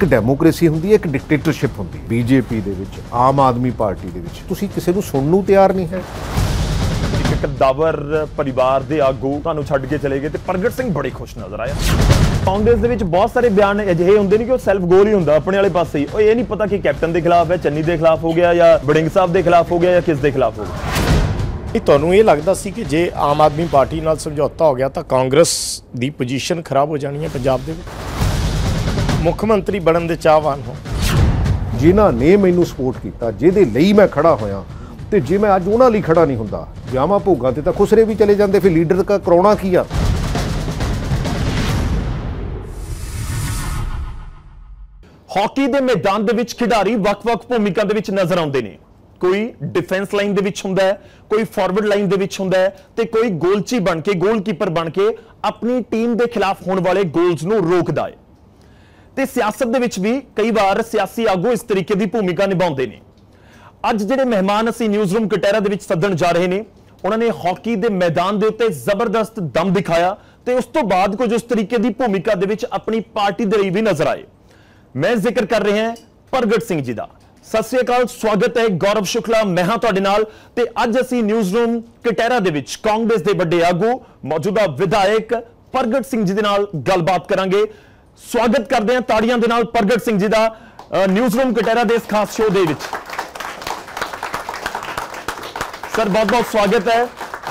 ਇੱਕ ਡੈਮੋਕ੍ਰੇਸੀ ਹੁੰਦੀ ਹੈ ਇੱਕ ਡਿਕਟੇਟਰਸ਼ਿਪ ਹੁੰਦੀ ਹੈ। ਬੀਜੇਪੀ ਦੇ ਵਿੱਚ ਆਮ ਆਦਮੀ ਪਾਰਟੀ ਦੇ ਵਿੱਚ। ਤੁਸੀਂ ਕਿਸੇ ਨੂੰ ਸੁਣਨ ਨੂੰ ਤਿਆਰ ਨਹੀਂ ਹੈ। ਇੱਕ ਕਦਾਵਰ ਪਰਿਵਾਰ ਦੇ ਆਗੂ ਤੁਹਾਨੂੰ ਛੱਡ ਕੇ ਚਲੇ ਗਏ ਤੇ ਪ੍ਰਗਟ ਸਿੰਘ ਬੜੇ ਖੁਸ਼ ਨਜ਼ਰ ਆਇਆ ਕਾਂਗਰਸ ਦੇ ਵਿੱਚ ਬਹੁਤ ਸਾਰੇ ਬਿਆਨ ਅਜਿਹੇ ਹੁੰਦੇ ਨੇ ਕਿ ਉਹ ਸੈਲਫ ਗੋਲ ਹੀ ਹੁੰਦਾ ਆਪਣੇ ਵਾਲੇ ਪਾਸੇ। ਹੀ ਉਹ ਇਹ ਨਹੀਂ ਪਤਾ ਕਿ ਕੈਪਟਨ ਦੇ ਖਿਲਾਫ ਹੈ ਚੰਨੀ ਦੇ ਖਿਲਾਫ ਹੋ ਗਿਆ ਜਾਂ ਬੜਿੰਗ ਸਾਹਿਬ ਦੇ ਖਿਲਾਫ ਹੋ ਗਿਆ ਜਾਂ ਕਿਸ ਦੇ ਖਿਲਾਫ ਹੋ ਗਿਆ। ਇਹ ਤੁਹਾਨੂੰ ਇਹ ਲੱਗਦਾ ਸੀ ਕਿ ਜੇ ਆਮ ਆਦਮੀ ਪਾਰਟੀ ਨਾਲ ਸਮਝੌਤਾ ਹੋ ਗਿਆ ਤਾਂ ਕਾਂਗਰਸ ਦੀ ਪੋਜੀਸ਼ਨ ਖਰਾਬ ਹੋ ਜਾਣੀ ਹੈ ਪੰਜਾਬ ਦੇ ਵਿੱਚ। ਮੁੱਖ ਮੰਤਰੀ ਬਣਨ ਦੇ ਚਾਹਵਾਨ ਹੋ। ਜਿਨ੍ਹਾਂ ਨੇ ਮੈਨੂੰ ਸਪੋਰਟ ਕੀਤਾ ਜਿਹਦੇ ਲਈ ਮੈਂ ਖੜਾ ਹੋਇਆ ਤੇ ਜੇ ਮੈਂ ਅੱਜ ਉਹਨਾਂ ਲਈ ਖੜਾ ਨਹੀਂ ਹੁੰਦਾ ਵਿਆਹਾਂ ਭੋਗਾਂ ਤੇ ਤਾਂ ਖੁਸਰੇ ਵੀ ਚਲੇ ਜਾਂਦੇ ਫਿਰ ਲੀਡਰ ਦਾ ਕਰਾਉਣਾ ਕੀ ਆ? ਹਾਕੀ ਦੇ ਮੈਦਾਨ ਦੇ ਵਿੱਚ ਖਿਡਾਰੀ ਵੱਖ-ਵੱਖ ਭੂਮਿਕਾ ਦੇ ਵਿੱਚ ਨਜ਼ਰ ਆਉਂਦੇ ਨੇ। ਕੋਈ ਡਿਫੈਂਸ ਲਾਈਨ ਦੇ ਵਿੱਚ ਹੁੰਦਾ ਹੈ ਕੋਈ ਫਾਰਵਰਡ ਲਾਈਨ ਦੇ ਵਿੱਚ ਹੁੰਦਾ ਹੈ ਤੇ ਕੋਈ ਗੋਲਚੀ ਬਣ ਕੇ ਗੋਲਕੀਪਰ ਬਣ ਕੇ ਆਪਣੀ ਟੀਮ ਦੇ ਖਿਲਾਫ ਹੋਣ ਵਾਲੇ ਗੋਲਸ ਨੂੰ ਰੋਕਦਾ ਹੈ। ਤੇ ਸਿਆਸਤ ਦੇ ਵਿੱਚ ਵੀ ਕਈ ਵਾਰ ਸਿਆਸੀ ਆਗੂ ਇਸ ਤਰੀਕੇ ਦੀ ਭੂਮਿਕਾ ਨਿਭਾਉਂਦੇ ਨੇ। ਅੱਜ ਜਿਹੜੇ ਮਹਿਮਾਨ ਅਸੀਂ ਨਿਊਜ਼ ਰੂਮ ਕਟਹਿਰਾ ਦੇ ਵਿੱਚ ਸੱਦਣ ਜਾ ਰਹੇ ਨੇ, ਉਹਨਾਂ ਨੇ ਹਾਕੀ ਦੇ ਮੈਦਾਨ ਦੇ ਉੱਤੇ ਜ਼ਬਰਦਸਤ ਦਮ ਦਿਖਾਇਆ ਤੇ ਉਸ ਤੋਂ ਬਾਅਦ ਕੁਝ ਉਸ ਤਰੀਕੇ ਦੀ ਭੂਮਿਕਾ ਦੇ ਵਿੱਚ ਆਪਣੀ ਪਾਰਟੀ ਦੇ ਲਈ ਵੀ ਨਜ਼ਰ ਆਏ। ਮੈਂ ਜ਼ਿਕਰ ਕਰ ਰਿਹਾ ਹਾਂ ਪ੍ਰਗਟ ਸਿੰਘ ਜੀ ਦਾ। ਸਤਿ ਸ੍ਰੀ ਅਕਾਲ, ਸਵਾਗਤ ਹੈ ਗੌਰਵ ਸ਼ੁਕਲਾ, ਮੈਂ ਹਾਂ ਤੁਹਾਡੇ ਨਾਲ ਤੇ ਅੱਜ ਅਸੀਂ ਨਿਊਜ਼ ਰੂਮ ਕਟਹਿਰਾ ਦੇ ਵਿੱਚ ਕਾਂਗਰਸ ਦੇ ਵੱਡੇ ਆਗੂ, ਮੌਜੂਦਾ ਵਿਧਾਇਕ ਪ੍ਰਗਟ ਸਿੰਘ ਜੀ ਦੇ ਨਾਲ ਗੱਲਬਾਤ ਕਰਾਂਗੇ। ਸਵਾਗਤ ਕਰਦੇ ਹਾਂ ਤਾੜੀਆਂ ਦੇ ਨਾਲ ਪ੍ਰਗਟ ਸਿੰਘ ਜੀ ਦਾ ਨਿਊਜ਼ ਰੂਮ ਕਟਹਿਰਾ ਦੇ ਇਸ ਖਾਸ ਸ਼ੋਅ ਦੇ ਵਿੱਚ। ਸਰ ਬਹੁਤ ਬਹੁਤ ਸਵਾਗਤ ਹੈ।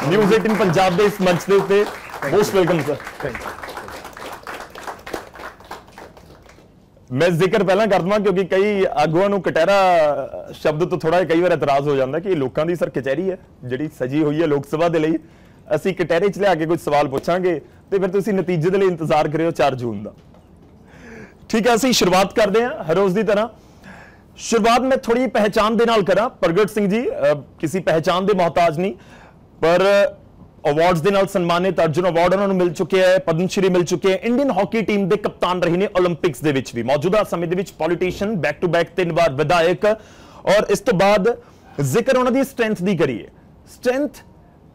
ਨਿਊਜ਼ 18 ਪੰਜਾਬ ਦੇ ਇਸ ਮੰਚ ਦੇ ਉੱਤੇ। ਮੋਸਟ ਵੈਲਕਮ ਸਰ ਮੈਂ ਜ਼ਿਕਰ ਪਹਿਲਾਂ ਕਰ ਦਵਾਂ ਕਿਉਂਕਿ ਕਈ ਆਗੂਆਂ ਨੂੰ ਕਟਹਿਰਾ ਸ਼ਬਦ ਤੋਂ ਥੋੜਾ ਕਈ ਵਾਰ ਇਤਰਾਜ਼ ਹੋ ਜਾਂਦਾ ਕਿ ਇਹ ਲੋਕਾਂ ਦੀ ਸਰ ਕਚਹਿਰੀ ਹੈ ਜਿਹੜੀ ਸਜੀ ਹੋਈ ਹੈ ਲੋਕ ਸਭਾ ਦੇ ਲਈ। ਅਸੀਂ ਕਟਹਿਰੇ 'ਚ ਲਿਆ ਕੇ ਕੁਝ ਸਵਾਲ ਪੁੱਛਾਂਗੇ ਤੇ ਫਿਰ ਤੁਸੀਂ ਨਤੀਜੇ ਦੇ ਲਈ ਇੰਤਜ਼ਾਰ ਕਰਿਓ 4 ਜੂਨ ਦਾ। ਠੀਕ ਹੈ, ਅਸੀਂ ਸ਼ੁਰੂਆਤ ਕਰਦੇ ਹਾਂ ਹਰ ਰੋਜ਼ ਦੀ ਤਰ੍ਹਾਂ। ਸ਼ੁਰੂਆਤ ਮੈਂ ਥੋੜੀ ਪਹਿਚਾਨ ਦੇ ਨਾਲ ਕਰਾਂ। ਪ੍ਰਗਟ ਸਿੰਘ ਜੀ ਕਿਸੇ ਪਹਿਚਾਨ ਦੇ ਮਹਤਾਜ ਨਹੀਂ। ਪਰ ਅਵਾਰਡਸ ਦੇ ਨਾਲ ਸਨਮਾਨਿਤ ਅਰਜੁਨ ਅਵਾਰਡ ਉਹਨਾਂ ਨੂੰ ਮਿਲ ਚੁੱਕਿਆ ਹੈ ਪਦਮ ਸ਼੍ਰੀ ਮਿਲ ਚੁੱਕੇ ਹੈ। ਇੰਡੀਅਨ ਹਾਕੀ ਟੀਮ ਦੇ ਕਪਤਾਨ ਰਹੇ ਨੇ 올림픽ਸ ਦੇ ਵਿੱਚ ਵੀ। ਮੌਜੂਦਾ ਸਮੇਂ ਦੇ ਵਿੱਚ ਪੋਲੀਟੀਸ਼ੀਅਨ ਬੈਕ ਟੂ ਬੈਕ ਤਿੰਨ ਵਾਰ ਵਿਧਾਇਕ। ਔਰ ਇਸ ਤੋਂ ਬਾਅਦ ਜ਼ਿਕਰ ਉਹਨਾਂ ਦੀ ਸਟਰੈਂਥ ਦੀ ਕਰੀਏ। ਸਟਰੈਂਥ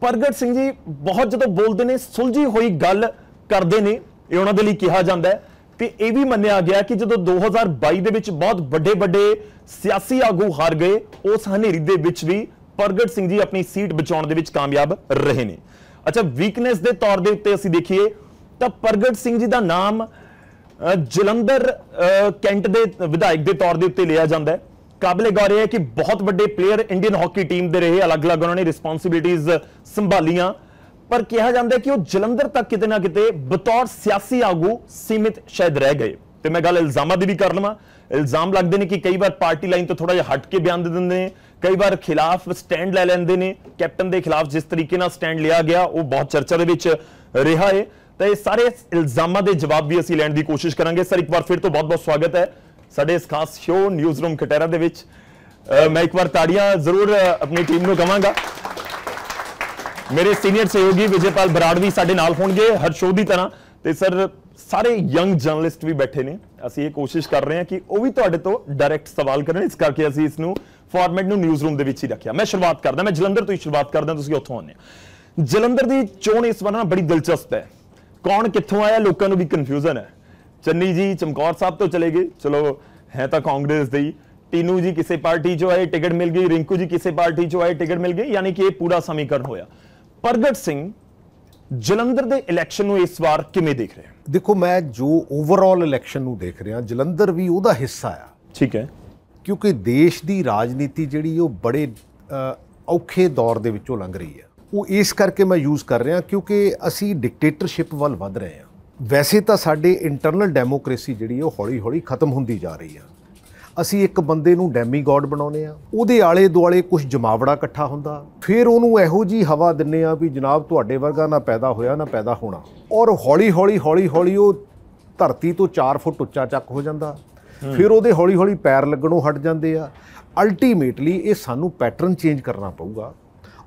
ਪ੍ਰਗਟ ਸਿੰਘ ਜੀ, ਬਹੁਤ ਜਦੋਂ ਬੋਲਦੇ ਨੇ, ਸੁਲਝੀ ਹੋਈ ਗੱਲ ਕਰਦੇ ਨੇ, ਇਹ ਉਹਨਾਂ ਦੇ ਲਈ ਕਿਹਾ ਜਾਂਦਾ ਹੈ। ਤੇ ਇਹ ਵੀ ਮੰਨਿਆ ਗਿਆ ਕਿ ਜਦੋਂ 2022 ਦੇ ਵਿੱਚ ਬਹੁਤ ਵੱਡੇ ਵੱਡੇ ਸਿਆਸੀ ਆਗੂ ਹਾਰ ਗਏ, ਉਸ ਹਨੇਰੀ ਦੇ ਵਿੱਚ ਵੀ ਪ੍ਰਗਟ ਸਿੰਘ ਜੀ ਆਪਣੀ ਸੀਟ ਬਚਾਉਣ ਦੇ ਵਿੱਚ ਕਾਮਯਾਬ ਰਹੇ ਨੇ। ਅੱਛਾ ਵੀਕਨੈਸ ਦੇ ਤੌਰ ਦੇ ਉੱਤੇ ਅਸੀਂ ਦੇਖੀਏ, ਤਾਂ ਪ੍ਰਗਟ ਸਿੰਘ ਜੀ ਦਾ ਨਾਮ ਜਲੰਧਰ ਕੈਂਟ ਦੇ ਵਿਧਾਇਕ ਦੇ ਤੌਰ ਦੇ ਉੱਤੇ ਲਿਆ ਜਾਂਦਾ ਹੈ। ਕਾਬਲੇ ਗੌਰ ਇਹ ਹੈ ਕਿ ਬਹੁਤ ਵੱਡੇ ਪਲੇਅਰ ਇੰਡੀਅਨ ਹਾਕੀ ਟੀਮ ਦੇ ਰਹੇ, ਅਲੱਗ-ਅਲੱਗ ਉਹਨਾਂ ਨੇ ਰਿਸਪੌਂਸਿਬਿਲਿਟੀਆਂ ਸੰਭਾਲੀਆਂ। ਪਰ ਕਿਹਾ ਜਾਂਦਾ ਕਿ ਉਹ ਜਲੰਧਰ ਤੱਕ ਕਿਤੇ ਨਾ ਕਿਤੇ ਬਤੌਰ ਸਿਆਸੀ ਆਗੂ ਸੀਮਿਤ ਸ਼ਾਇਦ ਰਹਿ ਗਏ। ਤੇ ਮੈਂ ਗੱਲ ਇਲਜ਼ਾਮਾਂ ਦੀ ਵੀ ਕਰ ਲਵਾਂ। ਇਲਜ਼ਾਮ ਲੱਗਦੇ ਨੇ ਕਿ ਕਈ ਵਾਰ ਪਾਰਟੀ ਲਾਈਨ ਤੋਂ ਥੋੜਾ ਜਿਹਾ ਹਟ ਕੇ ਬਿਆਨ ਦੇ ਦਿੰਦੇ ਨੇ, ਕਈ ਵਾਰ ਖਿਲਾਫ ਸਟੈਂਡ ਲੈ ਲੈਂਦੇ ਨੇ। ਕੈਪਟਨ ਦੇ ਖਿਲਾਫ ਜਿਸ ਤਰੀਕੇ ਨਾਲ ਸਟੈਂਡ ਲਿਆ ਗਿਆ, ਉਹ ਬਹੁਤ ਚਰਚਾ ਦੇ ਵਿੱਚ ਰਿਹਾ ਹੈ ਤਾਂ ਇਹ ਸਾਰੇ ਇਲਜ਼ਾਮਾਂ ਦੇ ਜਵਾਬ ਵੀ ਅਸੀਂ ਲੈਣ ਦੀ ਕੋਸ਼ਿਸ਼ ਕਰਾਂਗੇ। ਸਰ, ਇੱਕ ਵਾਰ ਫਿਰ ਤੋਂ ਬਹੁਤ ਬਹੁਤ ਸਵਾਗਤ ਹੈ ਸਾਡੇ ਇਸ ਖਾਸ ਸ਼ੋਅ ਨਿਊਜ਼ ਰੂਮ ਕਟਹਿਰਾ ਦੇ ਵਿੱਚ। ਮੈਂ ਇੱਕ ਵਾਰ ਤਾੜੀਆਂ ਜ਼ਰੂਰ ਆਪਣੀ ਟੀਮ ਨੂੰ ਕਵਾਂਗਾ ਮੇਰੇ ਸੀਨੀਅਰ ਸਹਿਯੋਗੀ ਵਿਜੇਪਾਲ ਬਰਾੜ ਵੀ ਸਾਡੇ ਨਾਲ ਹੋਣਗੇ, ਹਰ ਸ਼ੋਅ ਦੀ ਤਰ੍ਹਾਂ। ਤੇ ਸਰ, ਸਾਰੇ ਯੰਗ ਜਰਨਲਿਸਟ ਵੀ ਬੈਠੇ ਨੇ। ਅਸੀਂ ਇਹ ਕੋਸ਼ਿਸ਼ ਕਰ ਰਹੇ ਹਾਂ ਕਿ ਉਹ ਵੀ ਤੁਹਾਡੇ ਤੋਂ ਡਾਇਰੈਕਟ ਸਵਾਲ ਕਰਨ। ਇਸ ਕਰਕੇ ਅਸੀਂ ਇਸ ਨੂੰ ਫਾਰਮੈਟ ਨੂੰ ਨਿਊਜ਼ ਰੂਮ ਦੇ ਵਿੱਚ ਹੀ ਰੱਖਿਆ। ਮੈਂ ਸ਼ੁਰੂਆਤ ਕਰਦਾ, ਮੈਂ ਜਲੰਧਰ ਤੋਂ ਹੀ ਸ਼ੁਰੂਆਤ ਕਰਦਾ, ਤੁਸੀਂ ਉੱਥੋਂ ਆਉਂਦੇ ਹੋ। ਜਲੰਧਰ ਦੀ ਚੋਣ ਇਸ ਵਾਰ ਨਾ ਬੜੀ ਦਿਲਚਸਪ ਹੈ। ਕੌਣ ਕਿੱਥੋਂ ਆਇਆ, ਲੋਕਾਂ ਨੂੰ ਵੀ ਕਨਫਿਊਜ਼ਨ ਹੈ। ਚੰਨੀ ਜੀ ਚਮਕੌਰ ਸਾਹਿਬ ਤੋਂ ਚਲੇ ਗਏ। ਚਲੋ, ਹੈ ਤਾਂ ਕਾਂਗਰਸ ਦੇ। ਹੀ ਟੀਨੂ ਜੀ ਕਿਸੇ ਪਾਰਟੀ ਚੋਂ ਆਏ, ਟਿਕਟ ਮਿਲ ਗਈ। ਰਿੰਕੂ ਜੀ ਕਿਸੇ ਪਾਰਟੀ ਚੋਂ ਆਏ, ਟਿਕਟ ਮਿਲ ਗਈ। ਯਾਨੀ ਕਿ ਇਹ ਪੂਰਾ ਸਮੀਕਰਨ ਹੋਇਆ। ਪ੍ਰਗਟ ਸਿੰਘ ਜਲੰਧਰ ਦੇ ਇਲੈਕਸ਼ਨ ਨੂੰ ਇਸ ਵਾਰ ਕਿਵੇਂ ਦੇਖ ਰਹੇ ਹੋ ਦੇਖੋ ਮੈਂ ਜੋ ਓਵਰਆਲ ਇਲੈਕਸ਼ਨ ਨੂੰ ਦੇਖ ਰਿਹਾ ਜਲੰਧਰ ਵੀ ਉਹਦਾ ਹਿੱਸਾ ਆ। ਠੀਕ ਹੈ। ਕਿਉਂਕਿ ਦੇਸ਼ ਦੀ ਰਾਜਨੀਤੀ ਜਿਹੜੀ ਉਹ ਬੜੇ ਔਖੇ ਦੌਰ ਦੇ ਵਿੱਚੋਂ ਲੰਘ ਰਹੀ ਹੈ। ਉਹ ਇਸ ਕਰਕੇ ਮੈਂ ਯੂਜ਼ ਕਰ ਰਿਹਾ ਕਿਉਂਕਿ ਅਸੀਂ ਡਿਕਟੇਟਰਸ਼ਿਪ ਵੱਲ ਵੱਧ ਰਹੇ ਹਾਂ। ਵੈਸੇ ਤਾਂ ਸਾਡੇ ਇੰਟਰਨਲ ਡੈਮੋਕ੍ਰੇਸੀ ਜਿਹੜੀ ਉਹ ਹੌਲੀ-ਹੌਲੀ ਖਤਮ ਹੁੰਦੀ ਜਾ ਰਹੀ ਆ ਅਸੀਂ ਇੱਕ ਬੰਦੇ ਨੂੰ ਡੈਮੀ ਗॉड ਬਣਾਉਨੇ ਆ ਉਹਦੇ ਆਲੇ ਦੁਆਲੇ ਕੁਝ ਜਮਾਵੜਾ ਇਕੱਠਾ ਹੁੰਦਾ। ਫਿਰ ਉਹਨੂੰ ਇਹੋ ਜੀ ਹਵਾ ਦਿੰਨੇ ਆ ਵੀ ਜਨਾਬ ਤੁਹਾਡੇ ਵਰਗਾ ਨਾ ਪੈਦਾ ਹੋਇਆ ਨਾ ਪੈਦਾ ਹੋਣਾ। ਔਰ ਹੌਲੀ-ਹੌਲੀ ਹੌਲੀ-ਹੌਲੀ ਉਹ ਧਰਤੀ ਤੋਂ 4 ਫੁੱਟ ਉੱਚਾ ਚੱਕ ਹੋ ਜਾਂਦਾ। ਫਿਰ ਉਹਦੇ ਹੌਲੀ-ਹੌਲੀ ਪੈਰ ਲੱਗਣੋਂ ਹਟ ਜਾਂਦੇ ਆ। ਅਲਟੀਮੇਟਲੀ ਇਹ ਸਾਨੂੰ ਪੈਟਰਨ ਚੇਂਜ ਕਰਨਾ ਪਊਗਾ।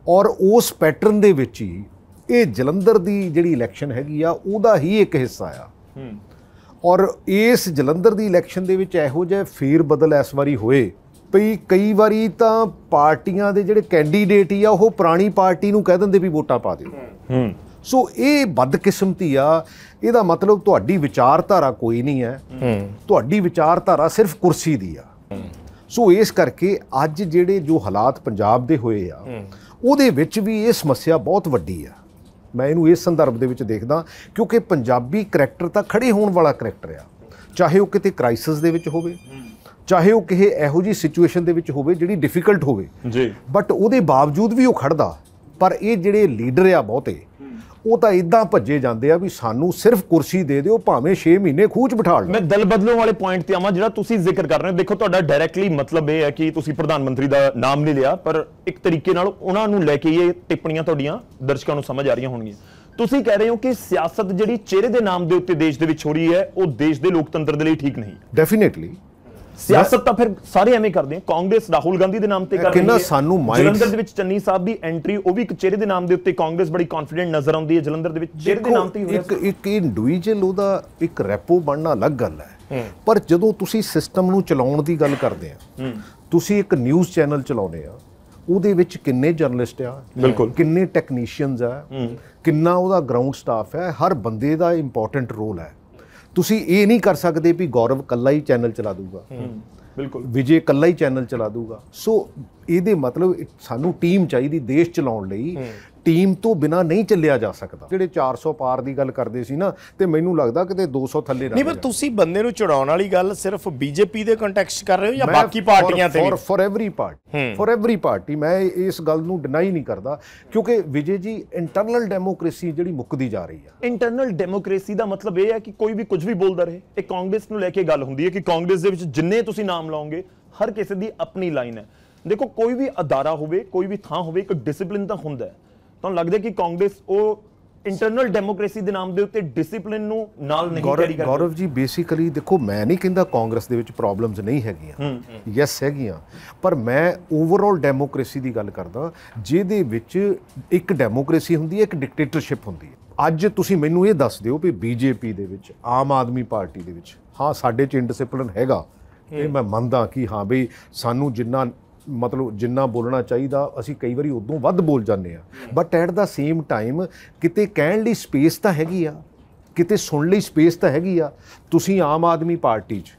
ਔਰ ਉਸ ਪੈਟਰਨ ਦੇ ਵਿੱਚ ਹੀ ਇਹ ਜਲੰਧਰ ਦੀ ਜਿਹੜੀ ਇਲੈਕਸ਼ਨ ਹੈਗੀ ਆ ਉਹਦਾ ਹੀ ਇੱਕ ਹਿੱਸਾ ਆ। ਔਰ ਇਸ ਜਲੰਧਰ ਦੀ ਇਲੈਕਸ਼ਨ ਦੇ ਵਿੱਚ ਇਹੋ ਜਿਹੇ ਫੇਰ ਬਦਲ ਇਸ ਵਾਰੀ ਹੋਏ। ਵੀ ਕਈ ਵਾਰੀ ਤਾਂ ਪਾਰਟੀਆਂ ਦੇ ਜਿਹੜੇ ਕੈਂਡੀਡੇਟ ਹੀ ਆ ਉਹ ਪੁਰਾਣੀ ਪਾਰਟੀ ਨੂੰ ਕਹਿ ਦਿੰਦੇ ਵੀ ਵੋਟਾਂ ਪਾ ਦਿਓ। ਹੂੰ। ਸੋ ਇਹ ਬਦਕਿਸਮਤੀ ਆ। ਇਹਦਾ ਮਤਲਬ ਤੁਹਾਡੀ ਵਿਚਾਰਧਾਰਾ ਕੋਈ ਨਹੀਂ ਹੈ। ਤੁਹਾਡੀ ਵਿਚਾਰਧਾਰਾ ਸਿਰਫ ਕੁਰਸੀ ਦੀ ਆ। ਸੋ ਇਸ ਕਰਕੇ ਅੱਜ ਜਿਹੜੇ ਜੋ ਹਾਲਾਤ ਪੰਜਾਬ ਦੇ ਹੋਏ ਆ ਉਹਦੇ ਵਿੱਚ ਵੀ ਇਹ ਸਮੱਸਿਆ ਬਹੁਤ ਵੱਡੀ ਆ। ਮੈਂ ਇਹਨੂੰ ਇਸ ਸੰਦਰਭ ਦੇ ਵਿੱਚ ਦੇਖਦਾ ਕਿਉਂਕਿ ਪੰਜਾਬੀ ਕਰੈਕਟਰ ਤਾਂ ਖੜੇ ਹੋਣ ਵਾਲਾ ਕਰੈਕਟਰ ਆ। ਚਾਹੇ ਉਹ ਕਿਤੇ ਕ੍ਰਾਈਸਿਸ ਦੇ ਵਿੱਚ ਹੋਵੇ ਚਾਹੇ ਉਹ ਕਿਸੇ ਇਹੋ ਜੀ ਸਿਚੁਏਸ਼ਨ ਦੇ ਵਿੱਚ ਹੋਵੇ ਜਿਹੜੀ ਡਿਫਿਕਲਟ ਹੋਵੇ। ਜੀ। ਬਟ ਉਹਦੇ ਬਾਵਜੂਦ ਵੀ ਉਹ ਖੜਦਾ ਪਰ ਇਹ ਜਿਹੜੇ ਲੀਡਰ ਆ ਬਹੁਤੇ ਉਹ ਤਾਂ ਇਦਾਂ ਭੱਜੇ ਜਾਂਦੇ ਆ ਵੀ ਸਾਨੂੰ ਸਿਰਫ ਕੁਰਸੀ ਦੇ ਦਿਓ ਭਾਵੇਂ 6 ਮਹੀਨੇ ਖੂਚ ਬਿਠਾ ਲਓ ਮੈਂ ਦਲ ਬਦਲੋ ਵਾਲੇ ਪੁਆਇੰਟ ਤੇ ਆਵਾਂ ਜਿਹੜਾ ਤੁਸੀਂ ਜ਼ਿਕਰ ਕਰ ਰਹੇ ਹੋ। ਦੇਖੋ ਤੁਹਾਡਾ ਡਾਇਰੈਕਟਲੀ ਮਤਲਬ ਇਹ ਹੈ ਕਿ ਤੁਸੀਂ ਪ੍ਰਧਾਨ ਮੰਤਰੀ ਦਾ ਨਾਮ ਨਹੀਂ ਲਿਆ ਪਰ ਇੱਕ ਤਰੀਕੇ ਨਾਲ ਉਹਨਾਂ ਨੂੰ ਲੈ ਕੇ ਇਹ ਟਿੱਪਣੀਆਂ ਤੁਹਾਡੀਆਂ ਦਰਸ਼ਕਾਂ ਨੂੰ ਸਮਝ ਆ ਰਹੀਆਂ ਹੋਣਗੀਆਂ। ਤੁਸੀਂ ਕਹਿ ਰਹੇ ਹੋ ਕਿ ਸਿਆਸਤ ਜਿਹੜੀ ਚਿਹਰੇ ਦੇ ਨਾਮ ਦੇ ਉੱਤੇ ਦੇਸ਼ ਦੇ ਵਿੱਚ ਹੋ ਰਹੀ ਹੈ ਉਹ ਦੇਸ਼ ਦੇ ਲੋਕਤੰਤਰ ਦੇ ਲਈ ਠੀਕ ਨਹੀਂ। ਡੈਫੀਨੇਟਲੀ ਸਿਆਸਤ ਤਾਂ ਫਿਰ ਸਾਰੇ ਐਵੇਂ ਕਰਦੇ ਆ। ਕਾਂਗਰਸ ਰਾਹੁਲ ਗਾਂਧੀ ਦੇ ਨਾਮ ਤੇ ਕਰ ਰਹੀ ਕਿੰਨਾ ਹੈ ਸਾਨੂੰ minds- ਜਲੰਧਰ ਦੇ ਵਿੱਚ ਚੰਨੀ ਸਾਹਿਬ ਦੀ ਐਂਟਰੀ ਉਹ ਵੀ ਇੱਕ ਚਿਹਰੇ ਦੇ ਨਾਮ ਦੇ ਉੱਤੇ ਕਾਂਗਰਸ ਬੜੀ ਕੌਨਫੀਡੈਂਟ ਨਜ਼ਰ ਆਉਂਦੀ ਹੈ। ਜਲੰਧਰ ਦੇ ਵਿੱਚ ਚਿਹਰੇ ਦੇ ਨਾਮ ਤੇ ਹੀ ਹੋ ਰਿਹਾ ਇੱਕ ਇੱਕ ਇੰਡੀਵਿਜੂਅਲ ਉਹਦਾ ਇੱਕ ਰੈਪੋ ਬਣਨਾ ਅਲੱਗ ਗੱਲ ਹੈ। ਪਰ ਜਦੋਂ ਤੁਸੀਂ ਸਿਸਟਮ ਨੂੰ ਚਲਾਉਣ ਦੀ ਗੱਲ ਕਰਦੇ ਆ ਤੁਸੀਂ ਇੱਕ ਨਿਊਜ਼ ਚੈਨਲ ਚਲਾਉਂਦੇ ਆ ਉਹਦੇ ਵਿੱਚ ਕਿੰਨੇ ਜਰਨਲਿਸਟ ਆ। ਕਿੰਨੇ ਟੈਕਨੀਸ਼ੀਅਨਸ ਆ ਕਿੰਨਾ ਉਹਦਾ ਗਰਾਊਂਡ ਸਟਾਫ ਹੈ ਹਰ ਬੰਦੇ ਦਾ ਇੰਪੋਰਟੈਂਟ ਰੋਲ ਹੈ। ਤੁਸੀਂ ਇਹ ਨਹੀਂ ਕਰ ਸਕਦੇ ਵੀ ਗੌਰਵ ਕੱਲਾ ਹੀ ਚੈਨਲ ਚਲਾ ਦੂਗਾ। ਬਿਲਕੁਲ। ਵਿਜੇ ਕੱਲਾ ਹੀ ਚੈਨਲ ਚਲਾ ਦੂਗਾ। ਸੋ ਇਹਦੇ ਮਤਲਬ ਸਾਨੂੰ ਟੀਮ ਚਾਹੀਦੀ ਦੇਸ਼ ਚਲਾਉਣ ਲਈ। ਟੀਮ ਤੋਂ ਬਿਨਾ ਨਹੀਂ ਚੱਲਿਆ ਜਾ ਸਕਦਾ। ਜਿਹੜੇ 400 ਪਾਰ ਦੀ ਗੱਲ ਕਰਦੇ ਸੀ ਨਾ ਤੇ ਮੈਨੂੰ ਲੱਗਦਾ ਕਿਤੇ 200 ਥੱਲੇ ਰਹਿ ਨਹੀਂ ਪਰ ਤੁਸੀਂ ਬੰਦੇ ਨੂੰ ਚੜਾਉਣ ਵਾਲੀ ਗੱਲ ਸਿਰਫ ਬੀਜੇਪੀ ਦੇ ਕੰਟੈਕਸਟ ਕਰ ਰਹੇ ਹੋ ਜਾਂ ਬਾਕੀ ਪਾਰਟੀਆਂ ਤੇ ਵੀ? For every party for every party ਮੈਂ ਇਸ ਗੱਲ ਨੂੰ ਡਿਨਾਈ ਨਹੀਂ ਕਰਦਾ ਕਿਉਂਕਿ ਵਿਜੇ ਜੀ ਇੰਟਰਨਲ ਡੈਮੋਕ੍ਰੇਸੀ ਜਿਹੜੀ ਮੁੱਕਦੀ ਜਾ ਰਹੀ ਹੈ ਇੰਟਰਨਲ ਡੈਮੋਕ੍ਰੇਸੀ ਦਾ ਮਤਲਬ ਇਹ ਹੈ ਕਿ ਕੋਈ ਵੀ ਕੁਝ ਵੀ ਬੋਲਦਾ ਰਹੇ। ਇਹ ਕਾਂਗਰਸ ਨੂੰ ਲੈ ਕੇ ਗੱਲ ਹੁੰਦੀ ਹੈ ਕਿ ਕਾਂਗਰਸ ਦੇ ਵਿੱਚ ਜਿੰਨੇ ਤੁਸੀਂ ਨਾਮ ਲਾਉਂਗੇ ਹਰ ਕਿਸੇ ਦੀ ਆਪਣੀ ਲਾਈਨ ਹੈ। ਦੇਖੋ ਕੋਈ ਵੀ ਅਦਾਰਾ ਹੋਵੇ ਕੋਈ ਵੀ ਥਾਂ ਹੋਵੇ ਇੱਕ ਡਿਸਪਲਿਨ ਤਾਂ ਹੁੰਦਾ ਹੈ। ਤੁਹਾਨੂੰ ਲੱਗਦਾ ਕਿ ਕਾਂਗਰਸ ਉਹ ਇੰਟਰਨਲ ਡੈਮੋਕ੍ਰੇਸੀ ਦੇ ਨਾਮ ਦੇ ਉੱਤੇ ਡਿਸਪਲਿਨ ਨੂੰ ਨਾਲ ਨਹੀਂ ਕੈਰੀ ਕਰਦੀ? ਗੌਰਵ ਜੀ ਬੇਸਿਕਲੀ ਦੇਖੋ ਮੈਂ ਨਹੀਂ ਕਹਿੰਦਾ ਕਾਂਗਰਸ ਦੇ ਵਿੱਚ ਪ੍ਰੋਬਲਮਸ ਨਹੀਂ ਹੈਗੀਆਂ। ਯੈਸ ਹੈਗੀਆਂ। ਪਰ ਮੈਂ ਓਵਰਆਲ ਡੈਮੋਕ੍ਰੇਸੀ ਦੀ ਗੱਲ ਕਰਦਾ ਜਿਹਦੇ ਵਿੱਚ ਇੱਕ ਡੈਮੋਕ੍ਰੇਸੀ ਹੁੰਦੀ ਹੈ ਇੱਕ ਡਿਕਟੇਟਰਸ਼ਿਪ ਹੁੰਦੀ ਹੈ। ਅੱਜ ਤੁਸੀਂ ਮੈਨੂੰ ਇਹ ਦੱਸ ਦਿਓ ਵੀ ਬੀਜੇਪੀ ਦੇ ਵਿੱਚ ਆਮ ਆਦਮੀ ਪਾਰਟੀ ਦੇ ਵਿੱਚ ਹਾਂ ਸਾਡੇ ਚ ਇਨਡਿਸਪਲਿਨ ਹੈਗਾ। ਇਹ ਮੈਂ ਮੰਨਦਾ ਕਿ ਹਾਂ ਬਈ ਸਾਨੂੰ ਜਿੰਨਾ ਮਤਲਬ ਜਿੰਨਾ ਬੋਲਣਾ ਚਾਹੀਦਾ, ਅਸੀਂ ਕਈ ਵਾਰੀ ਉਦੋਂ ਵੱਧ ਬੋਲ ਜਾਂਦੇ ਆ but at the same time ਕਿਤੇ ਕਹਿਣ ਲਈ ਸਪੇਸ ਤਾਂ ਹੈਗੀ ਆ, ਕਿਤੇ ਸੁਣ ਲਈ ਸਪੇਸ ਤਾਂ ਹੈਗੀ ਆ, ਤੁਸੀਂ ਆਮ ਆਦਮੀ ਪਾਰਟੀ 'ਚ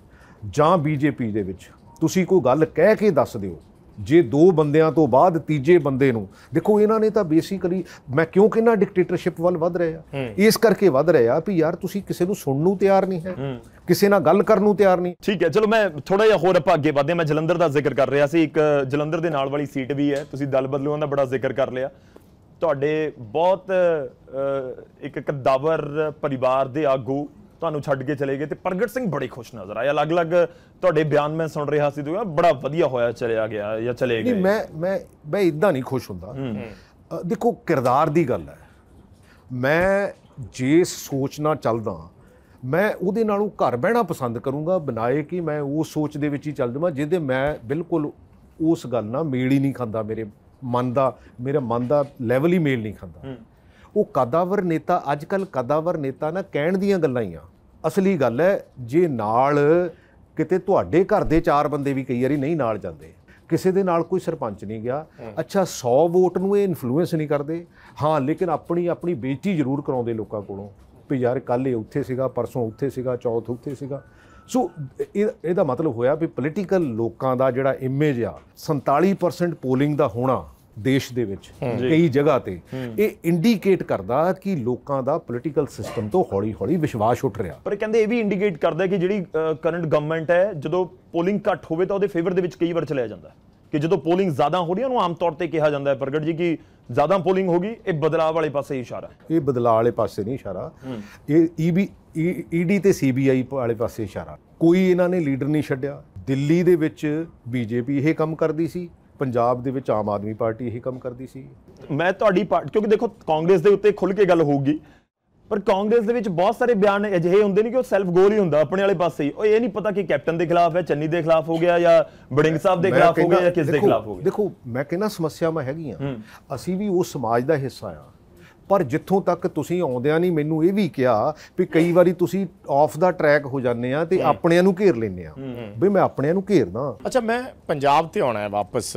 ਜਾਂ ਬੀਜੇਪੀ ਦੇ ਵਿੱਚ, ਤੁਸੀਂ ਕੋਈ ਗੱਲ ਕਹਿ ਕੇ ਦੱਸ ਦਿਓ। ਜੇ ਦੋ ਬੰਦਿਆਂ ਤੋਂ ਬਾਅਦ ਤੀਜੇ ਬੰਦੇ ਨੂੰ ਦੇਖੋ ਇਹਨਾਂ ਨੇ ਤਾਂ ਬੇਸਿਕਲੀ ਮੈਂ ਕਿਉਂ ਕਹਿੰਦਾ ਡਿਕਟੇਟਰਸ਼ਿਪ ਵੱਲ ਵੱਧ ਰਹੇ ਆ? ਇਸ ਕਰਕੇ ਵੱਧ ਰਹੇ ਆ ਵੀ ਯਾਰ ਤੁਸੀਂ ਕਿਸੇ ਨੂੰ ਸੁਣਨ ਨੂੰ ਤਿਆਰ ਨਹੀਂ ਹੈ ਕਿਸੇ ਨਾਲ ਗੱਲ ਕਰਨ ਨੂੰ ਤਿਆਰ ਨਹੀਂ। ਠੀਕ ਹੈ ਚਲੋ ਮੈਂ ਥੋੜਾ ਜਿਹਾ ਹੋਰ ਆਪਾਂ ਅੱਗੇ ਵਧਦੇ। ਮੈਂ ਜਲੰਧਰ ਦਾ ਜ਼ਿਕਰ ਕਰ ਰਿਹਾ ਸੀ। ਇੱਕ ਜਲੰਧਰ ਦੇ ਨਾਲ ਵਾਲੀ ਸੀਟ ਵੀ ਹੈ। ਤੁਸੀਂ ਦਲ ਬਦਲੂਆਂ ਦਾ ਬੜਾ ਜ਼ਿਕਰ ਕਰ ਲਿਆ। ਤੁਹਾਡੇ ਬਹੁਤ ਇੱਕ ਕਦਾਵਰ ਪਰਿਵਾਰ ਦੇ ਆਗੂ ਤੁਹਾਨੂੰ ਛੱਡ ਕੇ ਚਲੇ ਗਏ ਤੇ ਪ੍ਰਗਟ ਸਿੰਘ ਬੜੇ ਖੁਸ਼ ਨਜ਼ਰ ਆਏ। ਅਲੱਗ-ਅਲੱਗ ਤੁਹਾਡੇ ਬਿਆਨ ਮੈਂ ਸੁਣ ਰਿਹਾ ਸੀ ਤੇ ਬੜਾ ਵਧੀਆ ਹੋਇਆ ਚਲਿਆ ਗਿਆ ਜਾਂ ਚਲੇ ਨਹੀਂ ਗਏ। ਮੈਂ ਮੈਂ ਮੈਂ ਇਦਾਂ ਨਹੀਂ ਖੁਸ਼ ਹੁੰਦਾ। ਦੇਖੋ ਕਿਰਦਾਰ ਦੀ ਗੱਲ ਹੈ। ਮੈਂ ਜੇ ਸੋਚ ਨਾਲ ਚੱਲਦਾ ਮੈਂ ਉਹਦੇ ਨਾਲੋਂ ਘਰ ਬਹਿਣਾ ਪਸੰਦ ਕਰੂੰਗਾ ਬਨਾਏ ਕਿ ਮੈਂ ਉਸ ਸੋਚ ਦੇ ਵਿੱਚ ਹੀ ਚੱਲ ਜਾਵਾਂ ਜਿਹਦੇ ਮੈਂ ਬਿਲਕੁਲ ਉਸ ਗੱਲ ਨਾਲ ਮੇਲ ਹੀ ਨਹੀਂ ਖਾਂਦਾ ਮੇਰੇ ਮਨ ਦਾ ਮੇਰਾ ਮਨ ਦਾ ਲੈਵਲ ਹੀ ਮੇਲ ਨਹੀਂ ਖਾਂਦਾ। ਉਹ ਕਦਾਵਰ ਨੇਤਾ ਅੱਜ ਕੱਲ ਕਦਾਵਰ ਨੇਤਾ ਨਾ ਕਹਿਣ ਦੀਆਂ ਗੱਲਾਂ ਹੀ ਆ। ਅਸਲੀ ਗੱਲ ਹੈ ਜੇ ਨਾਲ ਕਿਤੇ ਤੁਹਾਡੇ ਘਰ ਦੇ ਚਾਰ ਬੰਦੇ ਵੀ ਕਈ ਵਾਰੀ ਨਹੀਂ ਨਾਲ ਜਾਂਦੇ ਕਿਸੇ ਦੇ ਨਾਲ ਕੋਈ ਸਰਪੰਚ ਨਹੀਂ ਗਿਆ ਅੱਛਾ 100 ਵੋਟ ਨੂੰ ਇਹ ਇਨਫਲੂਐਂਸ ਨਹੀਂ ਕਰਦੇ। ਹਾਂ ਲੇਕਿਨ ਆਪਣੀ ਆਪਣੀ ਬੇਇੱਜ਼ਤੀ ਜ਼ਰੂਰ ਕਰਾਉਂਦੇ ਲੋਕਾਂ ਕੋਲੋਂ ਵੀ ਯਾਰ ਕੱਲ ਇਹ ਉੱਥੇ ਸੀਗਾ ਪਰਸੋਂ ਉੱਥੇ ਸੀਗਾ ਚੌਥ ਉੱਥੇ ਸੀਗਾ। ਸੋ ਇਹ ਇਹਦਾ ਮਤਲਬ ਹੋਇਆ ਵੀ ਪੋਲੀਟੀਕਲ ਲੋਕਾਂ ਦਾ ਜਿਹੜਾ ਇਮੇਜ ਆ 47% ਪੋਲਿੰਗ ਦਾ ਹੋਣਾ ਦੇਸ਼ ਦੇ ਵਿੱਚ ਕਈ ਜਗ੍ਹਾ ਤੇ ਇਹ ਇੰਡੀਕੇਟ ਕਰਦਾ ਕਿ ਲੋਕਾਂ ਦਾ ਪੋਲੀਟੀਕਲ ਸਿਸਟਮ ਤੋਂ ਹੌਲੀ-ਹੌਲੀ ਵਿਸ਼ਵਾਸ ਉੱਠ ਰਿਹਾ। ਪਰ ਕਹਿੰਦੇ ਇਹ ਵੀ ਇੰਡੀਕੇਟ ਕਰਦਾ ਹੈ ਕਿ ਜਿਹੜੀ ਕਰੰਟ ਗਵਰਨਮੈਂਟ ਹੈ ਜਦੋਂ ਪੋਲਿੰਗ ਘੱਟ ਹੋਵੇ ਤਾਂ ਉਹਦੇ ਫੇਵਰ ਦੇ ਵਿੱਚ ਕਈ ਵਾਰ ਚਲਿਆ ਜਾਂਦਾ ਹੈ। ਕਿ ਜਦੋਂ ਪੋਲਿੰਗ ਜ਼ਿਆਦਾ ਹੋ ਰਹੀ ਹੈ ਉਹਨੂੰ ਆਮ ਤੌਰ ਤੇ ਕਿਹਾ ਜਾਂਦਾ ਹੈ ਪ੍ਰਗਟ ਜੀ ਕਿ ਜ਼ਿਆਦਾ ਪੋਲਿੰਗ ਹੋਗੀ ਇਹ ਬਦਲਾਅ ਵਾਲੇ ਪਾਸੇ ਹੀ ਇਸ਼ਾਰਾ ਹੈ। ਇਹ ਬਦਲਾਅ ਵਾਲੇ ਪਾਸੇ ਨਹੀਂ ਇਸ਼ਾਰਾ। ਇਹ ਈਬੀ ਈਡੀ ਤੇ ਸੀਬੀਆਈ ਵਾਲੇ ਪਾਸੇ ਇਸ਼ਾਰਾ। ਕੋਈ ਇਹਨਾਂ ਨੇ ਲੀਡਰ ਨਹੀਂ ਛੱਡਿਆ। ਦਿੱਲੀ ਦੇ ਵਿੱਚ ਬੀਜੇਪੀ ਇਹ ਕੰਮ ਕਰਦੀ ਸੀ। ਪੰਜਾਬ ਦੇ ਵਿੱਚ ਆਮ ਆਦਮੀ ਪਾਰਟੀ ਇਹ ਕੰਮ ਕਰਦੀ ਸੀ? ਮੈਂ ਤੁਹਾਡੀ ਪਾਰਟੀ ਕਿਉਂਕਿ ਦੇਖੋ ਕਾਂਗਰਸ ਦੇ ਉੱਤੇ ਖੁੱਲ ਕੇ ਗੱਲ ਹੋਊਗੀ। ਪਰ ਕਾਂਗਰਸ ਦੇ ਵਿੱਚ ਬਹੁਤ ਸਾਰੇ ਬਿਆਨ ਅਜਿਹੇ ਹੁੰਦੇ ਨੇ ਕਿ ਉਹ ਸੈਲਫ ਗੋਲ ਹੀ ਹੁੰਦਾ ਆਪਣੇ ਵਾਲੇ ਪਾਸੇ ਹੀ। ਉਹ ਇਹ ਨਹੀਂ ਪਤਾ ਕਿ ਕੈਪਟਨ ਦੇ ਖਿਲਾਫ ਹੈ ਚੰਨੀ ਦੇ ਖਿਲਾਫ ਹੋ ਗਿਆ ਜਾਂ ਬੜਿੰਗ ਸਾਹਿਬ ਦੇ ਖਿਲਾਫ ਹੋ ਗਿਆ ਜਾਂ ਕਿਸ ਦੇ ਖਿਲਾਫ ਹੋ ਗਿਆ। ਦੇਖੋ ਮੈਂ ਕਹਿੰਦਾ ਸਮੱਸਿਆਵਾਂ ਹੈਗੀਆਂ। ਅਸੀਂ ਵੀ ਉਸ ਸਮਾਜ ਦਾ ਹਿੱਸਾ ਆ ਪਰ ਜਿੱਥੋਂ ਤੱਕ ਤੁਸੀਂ ਆਉਂਦਿਆਂ ਨਹੀਂ ਮੈਨੂੰ ਇਹ ਵੀ ਕਿਹਾ ਵੀ ਕਈ ਵਾਰੀ ਤੁਸੀਂ ਆਫ ਦਾ ਟਰੈਕ ਹੋ ਜਾਂਦੇ ਆ ਤੇ ਆਪਣਿਆਂ ਨੂੰ ਘੇਰ ਲੈਂਦੇ ਆ। ਵੀ ਮੈਂ ਆਪਣਿਆਂ ਨੂੰ ਘੇਰਦਾ। ਅੱਛਾ ਮੈਂ ਪੰਜਾਬ ਤੇ ਆਉਣਾ ਹੈ ਵਾਪਸ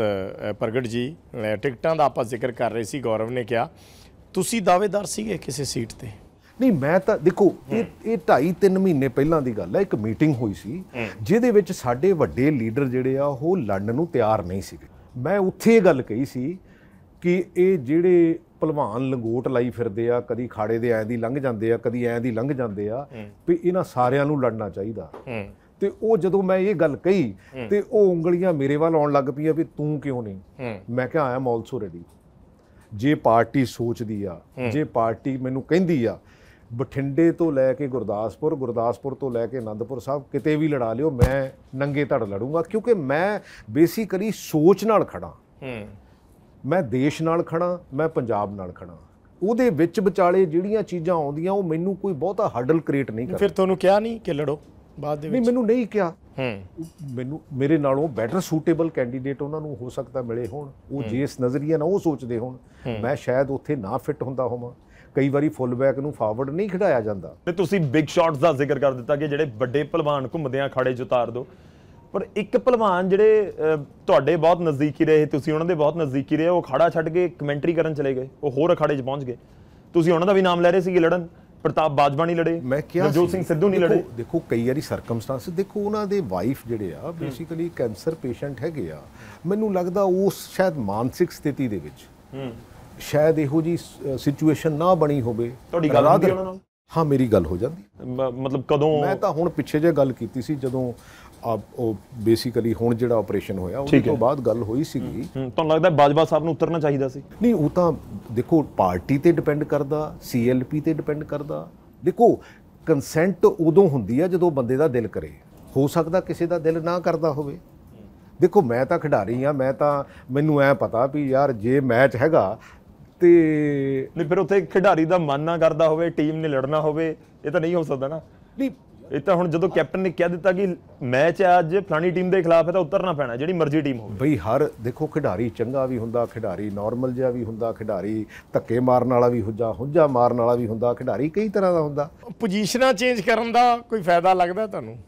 ਪ੍ਰਗਟ ਜੀ। ਟਿਕਟਾਂ ਦਾ ਆਪਾਂ ਜ਼ਿਕਰ ਕਰ ਰਹੇ ਸੀ ਗੌਰਵ ਨੇ ਕਿਹਾ। ਤੁਸੀਂ ਦਾਅਵੇਦਾਰ ਸੀਗੇ ਕਿਸੇ ਸੀਟ ਤੇ? ਨਹੀਂ ਮੈਂ ਤਾਂ ਦੇਖੋ ਇਹ ਇਹ 2.5 3 ਮਹੀਨੇ ਪਹਿਲਾਂ ਦੀ ਗੱਲ ਹੈ ਇੱਕ ਮੀਟਿੰਗ ਹੋਈ ਸੀ ਜਿਹਦੇ ਵਿੱਚ ਸਾਡੇ ਵੱਡੇ ਲੀਡਰ ਜਿਹੜੇ ਆ ਉਹ ਲੜਨ ਨੂੰ ਤਿਆਰ ਨਹੀਂ ਸੀਗੇ। ਮੈਂ ਉੱਥੇ ਇਹ ਗੱਲ ਕਹੀ ਸੀ ਕਿ ਇਹ ਜਿਹੜੇ ਭਲਵਾਨ ਲੰਗੋਟ ਲਾਈ ਫਿਰਦੇ ਆ ਕਦੀ ਖਾੜੇ ਦੇ ਐਂ ਦੀ ਲੰਘ ਜਾਂਦੇ ਆ ਕਦੀ ਐਂ ਦੀ ਲੰਘ ਜਾਂਦੇ ਆ ਵੀ ਇਹਨਾਂ ਸਾਰਿਆਂ ਨੂੰ ਲੜਨਾ ਚਾਹੀਦਾ। ਤੇ ਉਹ ਜਦੋਂ ਮੈਂ ਇਹ ਗੱਲ ਕਹੀ ਤੇ ਉਹ ਉਂਗਲੀਆਂ ਮੇਰੇ ਵੱਲ ਆਉਣ ਲੱਗ ਪਈਆਂ ਵੀ ਤੂੰ ਕਿਉਂ ਨਹੀਂ? ਮੈਂ ਕਿਹਾ ਆਇਆ ਆਲਸੋ ਰੈਡੀ ਜੇ ਪਾਰਟੀ ਸੋਚਦੀ ਆ ਜੇ ਪਾਰਟੀ ਮੈਨੂੰ ਕਹਿੰਦੀ ਆ ਬਠਿੰਡੇ ਤੋਂ ਲੈ ਕੇ ਗੁਰਦਾਸਪੁਰ ਗੁਰਦਾਸਪੁਰ ਤੋਂ ਲੈ ਕੇ ਆਨੰਦਪੁਰ ਸਾਹਿਬ ਕਿਤੇ ਵੀ ਲੜਾ ਲਿਓ ਮੈਂ ਨੰਗੇ ਧੜ ਲੜੂੰਗਾ ਕਿਉਂਕਿ ਮੈਂ ਬੇਸਿਕਲੀ ਸੋਚ ਨਾਲ ਖੜਾ ਮੈਂ ਦੇਸ਼ ਨਾਲ ਖੜਾ ਮੈਂ ਪੰਜਾਬ ਨਾਲ ਖੜਾ ਉਹਦੇ ਵਿੱਚ ਵਿਚਾਲੇ ਜਿਹੜੀਆਂ ਚੀਜ਼ਾਂ ਆਉਂਦੀਆਂ ਉਹ ਮੈਨੂੰ ਕੋਈ ਬਹੁਤਾ ਹਰਡਲ ਕ੍ਰੀਏਟ ਨਹੀਂ ਕਰਦਾ। ਫਿਰ ਤੁਹਾਨੂੰ ਕਿਹਾ ਨਹੀਂ ਕਿ ਲੜੋ ਬਾਅਦ ਦੇ ਨਹੀਂ ਵਿੱਚ? ਮੈਨੂੰ ਨਹੀਂ ਕਿਹਾ। ਹੂੰ। ਮੈਨੂੰ ਮੇਰੇ ਨਾਲੋਂ ਬੈਟਰ ਸੂਟੇਬਲ ਕੈਂਡੀਡੇਟ ਉਹਨਾਂ ਨੂੰ ਹੋ ਸਕਦਾ ਮਿਲੇ ਹੋਣ। ਉਹ ਜੇ ਇਸ ਨਜ਼ਰੀਏ ਨਾਲ ਉਹ ਸੋਚਦੇ ਹੋਣ ਮੈਂ ਸ਼ਾਇਦ ਉੱਥੇ ਨਾ ਫਿੱਟ ਹੁੰਦਾ ਹੋਵਾਂ। ਕਈ ਵਾਰੀ ਫੁੱਲ ਬੈਕ ਨੂੰ ਫਾਰਵਰਡ ਨਹੀਂ ਖਿਡਾਇਆ ਜਾਂਦਾ। ਤੇ ਤੁਸੀਂ ਬਿਗ ਸ਼ਾਟਸ ਦਾ ਜ਼ਿਕਰ ਕਰ ਦਿੱਤਾ ਕਿ ਜਿਹੜੇ ਵੱਡੇ ਪਹਿਲਵਾਨ ਘੁੰਮਦੇ ਆ ਖਾੜੇ 'ਚ ਉਤਾਰ ਦੋ। ਪਰ ਇੱਕ ਪਹਿਲਵਾਨ ਜਿਹੜੇ ਤੁਹਾਡੇ ਬਹੁਤ ਨਜ਼ਦੀਕੀ ਰਹੇ ਤੁਸੀਂ ਉਹਨਾਂ ਦੇ ਬਹੁਤ ਨਜ਼ਦੀਕੀ ਰਹੇ ਉਹ ਖਾੜਾ ਛੱਡ ਕੇ ਕਮੈਂਟਰੀ ਕਰਨ ਚਲੇ ਗਏ ਉਹ ਹੋਰ ਅਖਾੜੇ 'ਚ ਪਹੁੰਚ ਗਏ। ਤੁਸੀਂ ਉਹਨਾਂ ਦਾ ਵੀ ਨਾਮ ਲੈ ਰਹੇ ਸੀਗੇ ਲੜਨ ਪ੍ਰਤਾਪ ਬਾਜਵਾ ਨਹੀਂ ਲੜੇ ਮੈਂ ਕਿਹਾ ਨਵਜੋਤ ਸਿੰਘ ਸਿੱਧੂ ਨਹੀਂ ਲੜੇ। ਦੇਖੋ ਕਈ ਵਾਰੀ ਸਰਕਮਸਟੈਂਸ ਦੇਖੋ ਉਹਨਾਂ ਦੇ ਵਾਈਫ ਜਿਹੜੇ ਆ ਬੇਸਿਕਲੀ ਕੈਂਸਰ ਪੇਸ਼ੈਂਟ ਹੈਗੇ ਆ ਮੈਨੂੰ ਲੱਗਦਾ ਉਸ ਸ਼ਾਇਦ ਮਾਨਸਿਕ ਸਥਿਤੀ ਦੇ ਵਿੱਚ। ਸ਼ਾਇਦ ਇਹੋ ਜੀ ਸਿਚੁਏਸ਼ਨ ਨਾ ਬਣੀ ਹੋਵੇ। ਤੁਹਾਡੀ ਗੱਲ ਹੁੰਦੀ Rather- ਉਹਨਾਂ ਨਾਲ? ਹਾਂ ਮੇਰੀ ਗੱਲ ਹੋ ਜਾਂਦੀ। ਮਤਲਬ ਕਦੋਂ ਮੈਂ ਤਾਂ ਹੁਣ ਪਿੱਛੇ ਜੇ ਗੱਲ ਕੀਤੀ ਸੀ ਜਦੋਂ ਆ ਉਹ ਬੇਸਿਕਲੀ ਹੁਣ ਜਿਹੜਾ ਆਪਰੇਸ਼ਨ ਹੋਇਆ ਹੈ। ਤੋਂ ਬਾਅਦ ਗੱਲ ਹੋਈ ਸੀਗੀ। ਤੁਹਾਨੂੰ ਲੱਗਦਾ ਬਾਜਵਾ ਸਾਹਿਬ ਨੂੰ ਉਤਰਨਾ ਚਾਹੀਦਾ ਸੀ? ਨਹੀਂ ਉਹ ਤਾਂ ਦੇਖੋ ਪਾਰਟੀ ਤੇ ਡਿਪੈਂਡ ਕਰਦਾ ਸੀਐਲਪੀ ਤੇ ਡਿਪੈਂਡ ਕਰਦਾ। ਦੇਖੋ ਕੰਸੈਂਟ ਉਦੋਂ ਹੁੰਦੀ ਆ ਜਦੋਂ ਬੰਦੇ ਦਾ ਦਿਲ ਕਰੇ। ਹੋ ਸਕਦਾ ਕਿਸੇ ਦਾ ਦਿਲ ਨਾ ਕਰਦਾ ਹੋਵੇ। ਦੇਖੋ ਮੈਂ ਤਾਂ ਖਿਡਾਰੀ ਆ ਮੈਂ ਤਾਂ ਮੈਨੂੰ ਐ ਪਤਾ ਵੀ ਯਾਰ ਜੇ ਮੈਚ ਹੈਗਾ ਤੇ ਨਹੀਂ ਫਿਰ ਉੱਥੇ ਖਿਡਾਰੀ ਦਾ ਮਨ ਨਾ ਕਰਦਾ ਹੋਵੇ ਟੀਮ ਨੇ ਲੜਨਾ ਹੋਵੇ ਇਹ ਤਾਂ ਨਹੀਂ ਹੋ ਸਕਦਾ ਨਾ। ਨਹੀਂ ਇਹ ਤਾਂ ਹੁਣ ਜਦੋਂ ਕੈਪਟਨ ਨੇ ਕਹਿ ਦਿੱਤਾ ਕਿ ਮੈਚ ਹੈ ਅੱਜ ਫਲਾਣੀ ਟੀਮ ਦੇ ਖਿਲਾਫ ਹੈ ਤਾਂ ਉਤਰਨਾ ਪੈਣਾ ਜਿਹੜੀ ਮਰਜ਼ੀ ਟੀਮ ਹੋਵੇ। ਬਈ ਹਰ ਦੇਖੋ ਖਿਡਾਰੀ ਚੰਗਾ ਵੀ ਹੁੰਦਾ ਖਿਡਾਰੀ ਨਾਰਮਲ ਜਿਹਾ ਵੀ ਹੁੰਦਾ ਖਿਡਾਰੀ ਧੱਕੇ ਮਾਰਨ ਵਾਲਾ ਵੀ ਹੁੰਦਾ ਹੁੰਜਾ ਮਾਰਨ ਵਾਲਾ ਵੀ ਹੁੰਦਾ ਖਿਡਾਰੀ ਕਈ ਤਰ੍ਹਾਂ ਦਾ ਹੁੰਦਾ। ਪੋਜੀਸ਼ਨਾਂ ਚੇਂਜ ਕਰਨ ਦਾ ਕੋਈ ਫਾਇਦਾ ਲੱਗਦਾ ਤੁਹਾਨੂੰ?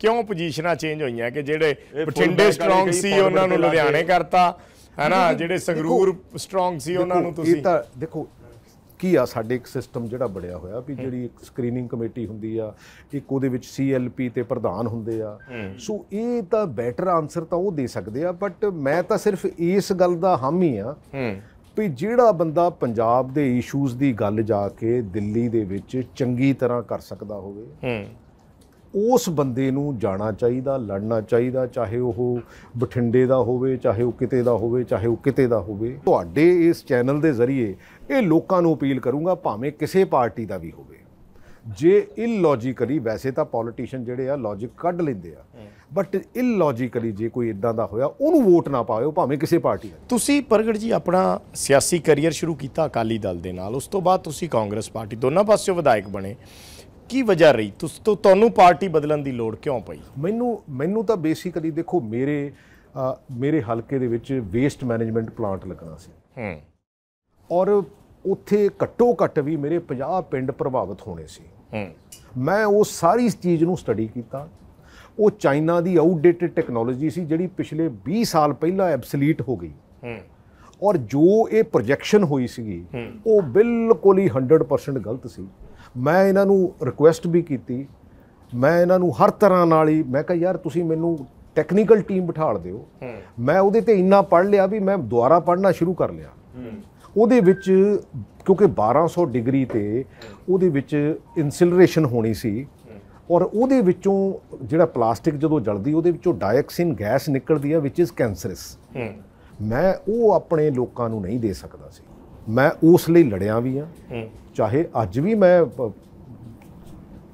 ਕਿਉਂ ਪੋਜੀਸ਼ਨਾਂ ਚੇਂਜ ਹੋਈਆਂ ਕਿ ਜਿਹੜੇ ਬਠਿੰਡੇ ਸਟਰੋਂਗ ਸੀ ਉਹਨਾਂ ਨੂੰ ਲੁਧਿਆਣੇ ਕਰਤਾ ਹੈਨਾ ਜਿਹੜੇ ਸੰਗਰੂਰ ਸਟਰੋਂਗ ਸੀ ਉਹਨਾਂ ਨੂੰ ਤੁਸੀਂ ਇਹ ਤਾਂ ਦੇਖੋ ਕੀ ਆ ਸਾਡੇ ਇੱਕ ਸਿਸਟਮ ਜਿਹੜਾ ਬਣਿਆ ਹੋਇਆ ਵੀ ਜਿਹੜੀ ਇੱਕ ਸਕਰੀਨਿੰਗ ਕਮੇਟੀ ਹੁੰਦੀ ਆ ਇੱਕ ਉਹਦੇ ਵਿੱਚ ਸੀਐਲਪੀ ਤੇ ਪ੍ਰਧਾਨ ਹੁੰਦੇ ਆ। ਸੋ ਇਹ ਤਾਂ ਬੈਟਰ ਆਨਸਰ ਤਾਂ ਉਹ ਦੇ ਸਕਦੇ ਆ ਬਟ ਮੈਂ ਤਾਂ ਸਿਰਫ ਇਸ ਗੱਲ ਦਾ ਹਾਮੀ ਆ ਵੀ ਜਿਹੜਾ ਬੰਦਾ ਪੰਜਾਬ ਦੇ ਇਸ਼ੂਜ਼ ਦੀ ਗੱਲ ਜਾ ਕੇ ਦਿੱਲੀ ਦੇ ਵਿੱਚ ਚੰਗੀ ਤਰ੍ਹਾਂ ਕਰ ਸਕਦਾ ਹੋਵੇ। ਉਸ ਬੰਦੇ ਨੂੰ ਜਾਣਾ ਚਾਹੀਦਾ ਲੜਨਾ ਚਾਹੀਦਾ ਚਾਹੇ ਉਹ ਬਠਿੰਡੇ ਦਾ ਹੋਵੇ ਚਾਹੇ ਉਹ ਕਿਤੇ ਦਾ ਹੋਵੇ ਚਾਹੇ ਉਹ ਕਿਤੇ ਦਾ ਹੋਵੇ। ਤੁਹਾਡੇ ਇਸ ਚੈਨਲ ਦੇ ਜ਼ਰੀਏ ਇਹ ਲੋਕਾਂ ਨੂੰ ਅਪੀਲ ਕਰੂੰਗਾ ਭਾਵੇਂ ਕਿਸੇ ਪਾਰਟੀ ਦਾ ਵੀ ਹੋਵੇ। ਜੇ ਇਲੌਜੀਕਲੀ ਵੈਸੇ ਤਾਂ ਪੋਲੀਟੀਸ਼ੀਅਨ ਜਿਹੜੇ ਆ ਲੌਜੀਕ ਕੱਢ ਲੈਂਦੇ ਆ। ਬਟ ਇਲੌਜੀਕਲੀ ਜੇ ਕੋਈ ਇਦਾਂ ਦਾ ਹੋਇਆ ਉਹਨੂੰ ਵੋਟ ਨਾ ਪਾਇਓ ਭਾਵੇਂ ਕਿਸੇ ਪਾਰਟੀ ਦਾ। ਤੁਸੀਂ ਪ੍ਰਗਟ ਜੀ ਆਪਣਾ ਸਿਆਸੀ ਕੈਰੀਅਰ ਸ਼ੁਰੂ ਕੀਤਾ ਅਕਾਲੀ ਦਲ ਦੇ ਨਾਲ ਉਸ ਤੋਂ ਬਾਅਦ ਤੁਸੀਂ ਕਾਂਗਰਸ ਪਾਰਟੀ ਦੋਨਾਂ ਪਾਸਿਓਂ ਵਿਧਾਇਕ ਬਣੇ। ਕੀ ਵਜ੍ਹਾ ਰਹੀ? ਤੁਸ ਤੋਂ ਤੁਹਾਨੂੰ ਪਾਰਟੀ ਬਦਲਣ ਦੀ ਲੋੜ ਕਿਉਂ ਪਈ? ਮੈਨੂੰ ਮੈਨੂੰ ਤਾਂ ਬੇਸਿਕਲੀ ਦੇਖੋ ਮੇਰੇ ਮੇਰੇ ਹਲਕੇ ਦੇ ਵਿੱਚ ਵੇਸਟ ਮੈਨੇਜਮੈਂਟ ਪਲਾਂਟ ਲੱਗਣਾ ਸੀ। ਹੂੰ। ਔਰ ਉੱਥੇ ਘੱਟੋ ਘੱਟ ਵੀ ਮੇਰੇ 50 ਪਿੰਡ ਪ੍ਰਭਾਵਿਤ ਹੋਣੇ ਸੀ। ਹੂੰ। ਮੈਂ ਉਹ ਸਾਰੀ ਚੀਜ਼ ਨੂੰ ਸਟੱਡੀ ਕੀਤਾ। ਉਹ ਚਾਈਨਾ ਦੀ ਆਊਟਡੇਟਡ ਟੈਕਨੋਲੋਜੀ ਸੀ ਜਿਹੜੀ ਪਿਛਲੇ 20 ਸਾਲ ਪਹਿਲਾਂ ਐਬਸਲੀਟ ਹੋ ਗਈ। ਹੂੰ। ਔਰ ਜੋ ਇਹ ਪ੍ਰੋਜੈਕਸ਼ਨ ਹੋਈ ਸੀਗੀ ਉਹ ਬਿਲਕੁਲ ਹੀ 100% ਗਲਤ ਸੀ। ਮੈਂ ਇਹਨਾਂ ਨੂੰ ਰਿਕੁਐਸਟ ਵੀ ਕੀਤੀ। ਮੈਂ ਇਹਨਾਂ ਨੂੰ ਹਰ ਤਰ੍ਹਾਂ ਨਾਲ ਹੀ ਮੈਂ ਕਿਹਾ ਯਾਰ ਤੁਸੀਂ ਮੈਨੂੰ ਟੈਕਨੀਕਲ ਟੀਮ ਬਿਠਾਲ ਦਿਓ। ਮੈਂ ਉਹਦੇ ਤੇ ਇੰਨਾ ਪੜ੍ਹ ਲਿਆ ਵੀ ਮੈਂ ਦੁਬਾਰਾ ਪੜ੍ਹਨਾ ਸ਼ੁਰੂ ਕਰ ਲਿਆ। ਉਹਦੇ ਵਿੱਚ ਕਿਉਂਕਿ 1200 ਡਿਗਰੀ ਤੇ ਉਹਦੇ ਵਿੱਚ ਇਨਸਿਲਰੇਸ਼ਨ ਹੋਣੀ ਸੀ ਔਰ ਉਹਦੇ ਵਿੱਚੋਂ ਜਿਹੜਾ ਪਲਾਸਟਿਕ ਜਦੋਂ ਜਲਦੀ ਉਹਦੇ ਵਿੱਚੋਂ ਡਾਇਆਕਸਿਨ ਗੈਸ ਨਿਕਲਦੀ ਹੈ ਵਿਚ ਇਜ਼ ਕੈਂਸਰਸ ਮੈਂ ਉਹ ਆਪਣੇ ਲੋਕਾਂ ਨੂੰ ਨਹੀਂ ਦੇ ਸਕਦਾ ਸੀ। ਮੈਂ ਉਸ ਲਈ ਲੜਿਆ ਵੀ ਆ ਹੂੰ। ਚਾਹੇ ਅੱਜ ਵੀ ਮੈਂ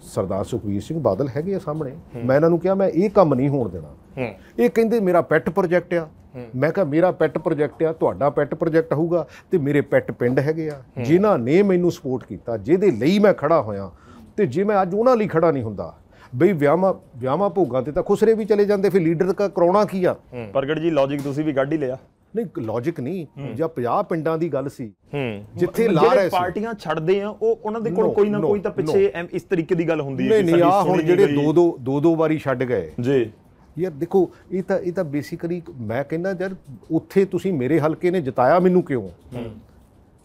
ਸਰਦਾਰ ਸੁਖਵੀਰ ਸਿੰਘ ਬਾਦਲ ਹੈਗੇ ਆ ਸਾਹਮਣੇ ਮੈਂ ਇਹਨਾਂ ਨੂੰ ਕਿਹਾ ਮੈਂ ਇਹ ਕੰਮ ਨਹੀਂ ਹੋਣ ਦੇਣਾ। ਇਹ ਕਹਿੰਦੇ ਮੇਰਾ ਪੈਟ ਪ੍ਰੋਜੈਕਟ ਆ। ਮੈਂ ਕਿਹਾ ਮੇਰਾ ਪੈਟ ਪ੍ਰੋਜੈਕਟ ਆ ਤੁਹਾਡਾ ਪੈਟ ਪ੍ਰੋਜੈਕਟ ਹੋਊਗਾ ਤੇ ਮੇਰੇ ਪੈਟ ਪਿੰਡ ਹੈਗੇ ਆ। ਜਿਨ੍ਹਾਂ ਨੇ ਮੈਨੂੰ ਸਪੋਰਟ ਕੀਤਾ ਜਿਹਦੇ ਲਈ ਮੈਂ ਖੜਾ ਹੋਇਆ ਤੇ ਜੇ ਮੈਂ ਅੱਜ ਉਹਨਾਂ ਲਈ ਖੜਾ ਨਹੀਂ ਹੁੰਦਾ ਬਈ ਵਿਆਹਾਂ ਵਿਆਹਾਂ ਭੋਗਾਂ ਤੇ ਤਾਂ ਖੁਸਰੇ ਵੀ ਚਲੇ ਜਾਂਦੇ ਫਿਰ ਲੀਡਰ ਦਾ ਕਰਾਉਣਾ ਕੀ ਆ? ਪ੍ਰਗਟ ਜੀ ਲੌਜੀਕ ਤੁਸੀਂ ਵੀ ਕੱਢ ਹੀ ਲਿਆ। ਨਹੀਂ ਲੌਜੀਕ ਨਹੀਂ ਜਾਂ 50 ਪਿੰਡਾਂ ਦੀ ਗੱਲ ਸੀ ਜਿੱਥੇ ਲਾ ਰਹੇ ਸੀ। ਪਾਰਟੀਆਂ ਛੱਡਦੇ ਆ ਉਹ ਉਹਨਾਂ ਦੇ ਕੋਲ ਕੋਈ ਨਾ ਕੋਈ ਤਾਂ ਪਿੱਛੇ ਇਸ ਤਰੀਕੇ ਦੀ ਗੱਲ ਹੁੰਦੀ ਹੈ ਨਹੀਂ ਕਿ ਨਹੀਂ ਸਾਡੀ ਆ ਹੁਣ ਜਿਹੜੇ। ਦੋ ਦੋ ਦੋ ਦੋ ਵਾਰੀ ਛੱਡ ਗਏ। ਜੀ। ਯਾਰ ਦੇਖੋ ਇਹ ਤਾਂ ਇਹ ਤਾਂ ਬੇਸਿਕਲੀ ਮੈਂ ਕਹਿੰਦਾ ਯਾਰ ਉੱਥੇ ਤੁਸੀਂ ਮੇਰੇ ਹਲਕੇ ਨੇ ਜਿਤਾਇਆ ਮੈਨੂੰ ਕਿਉਂ?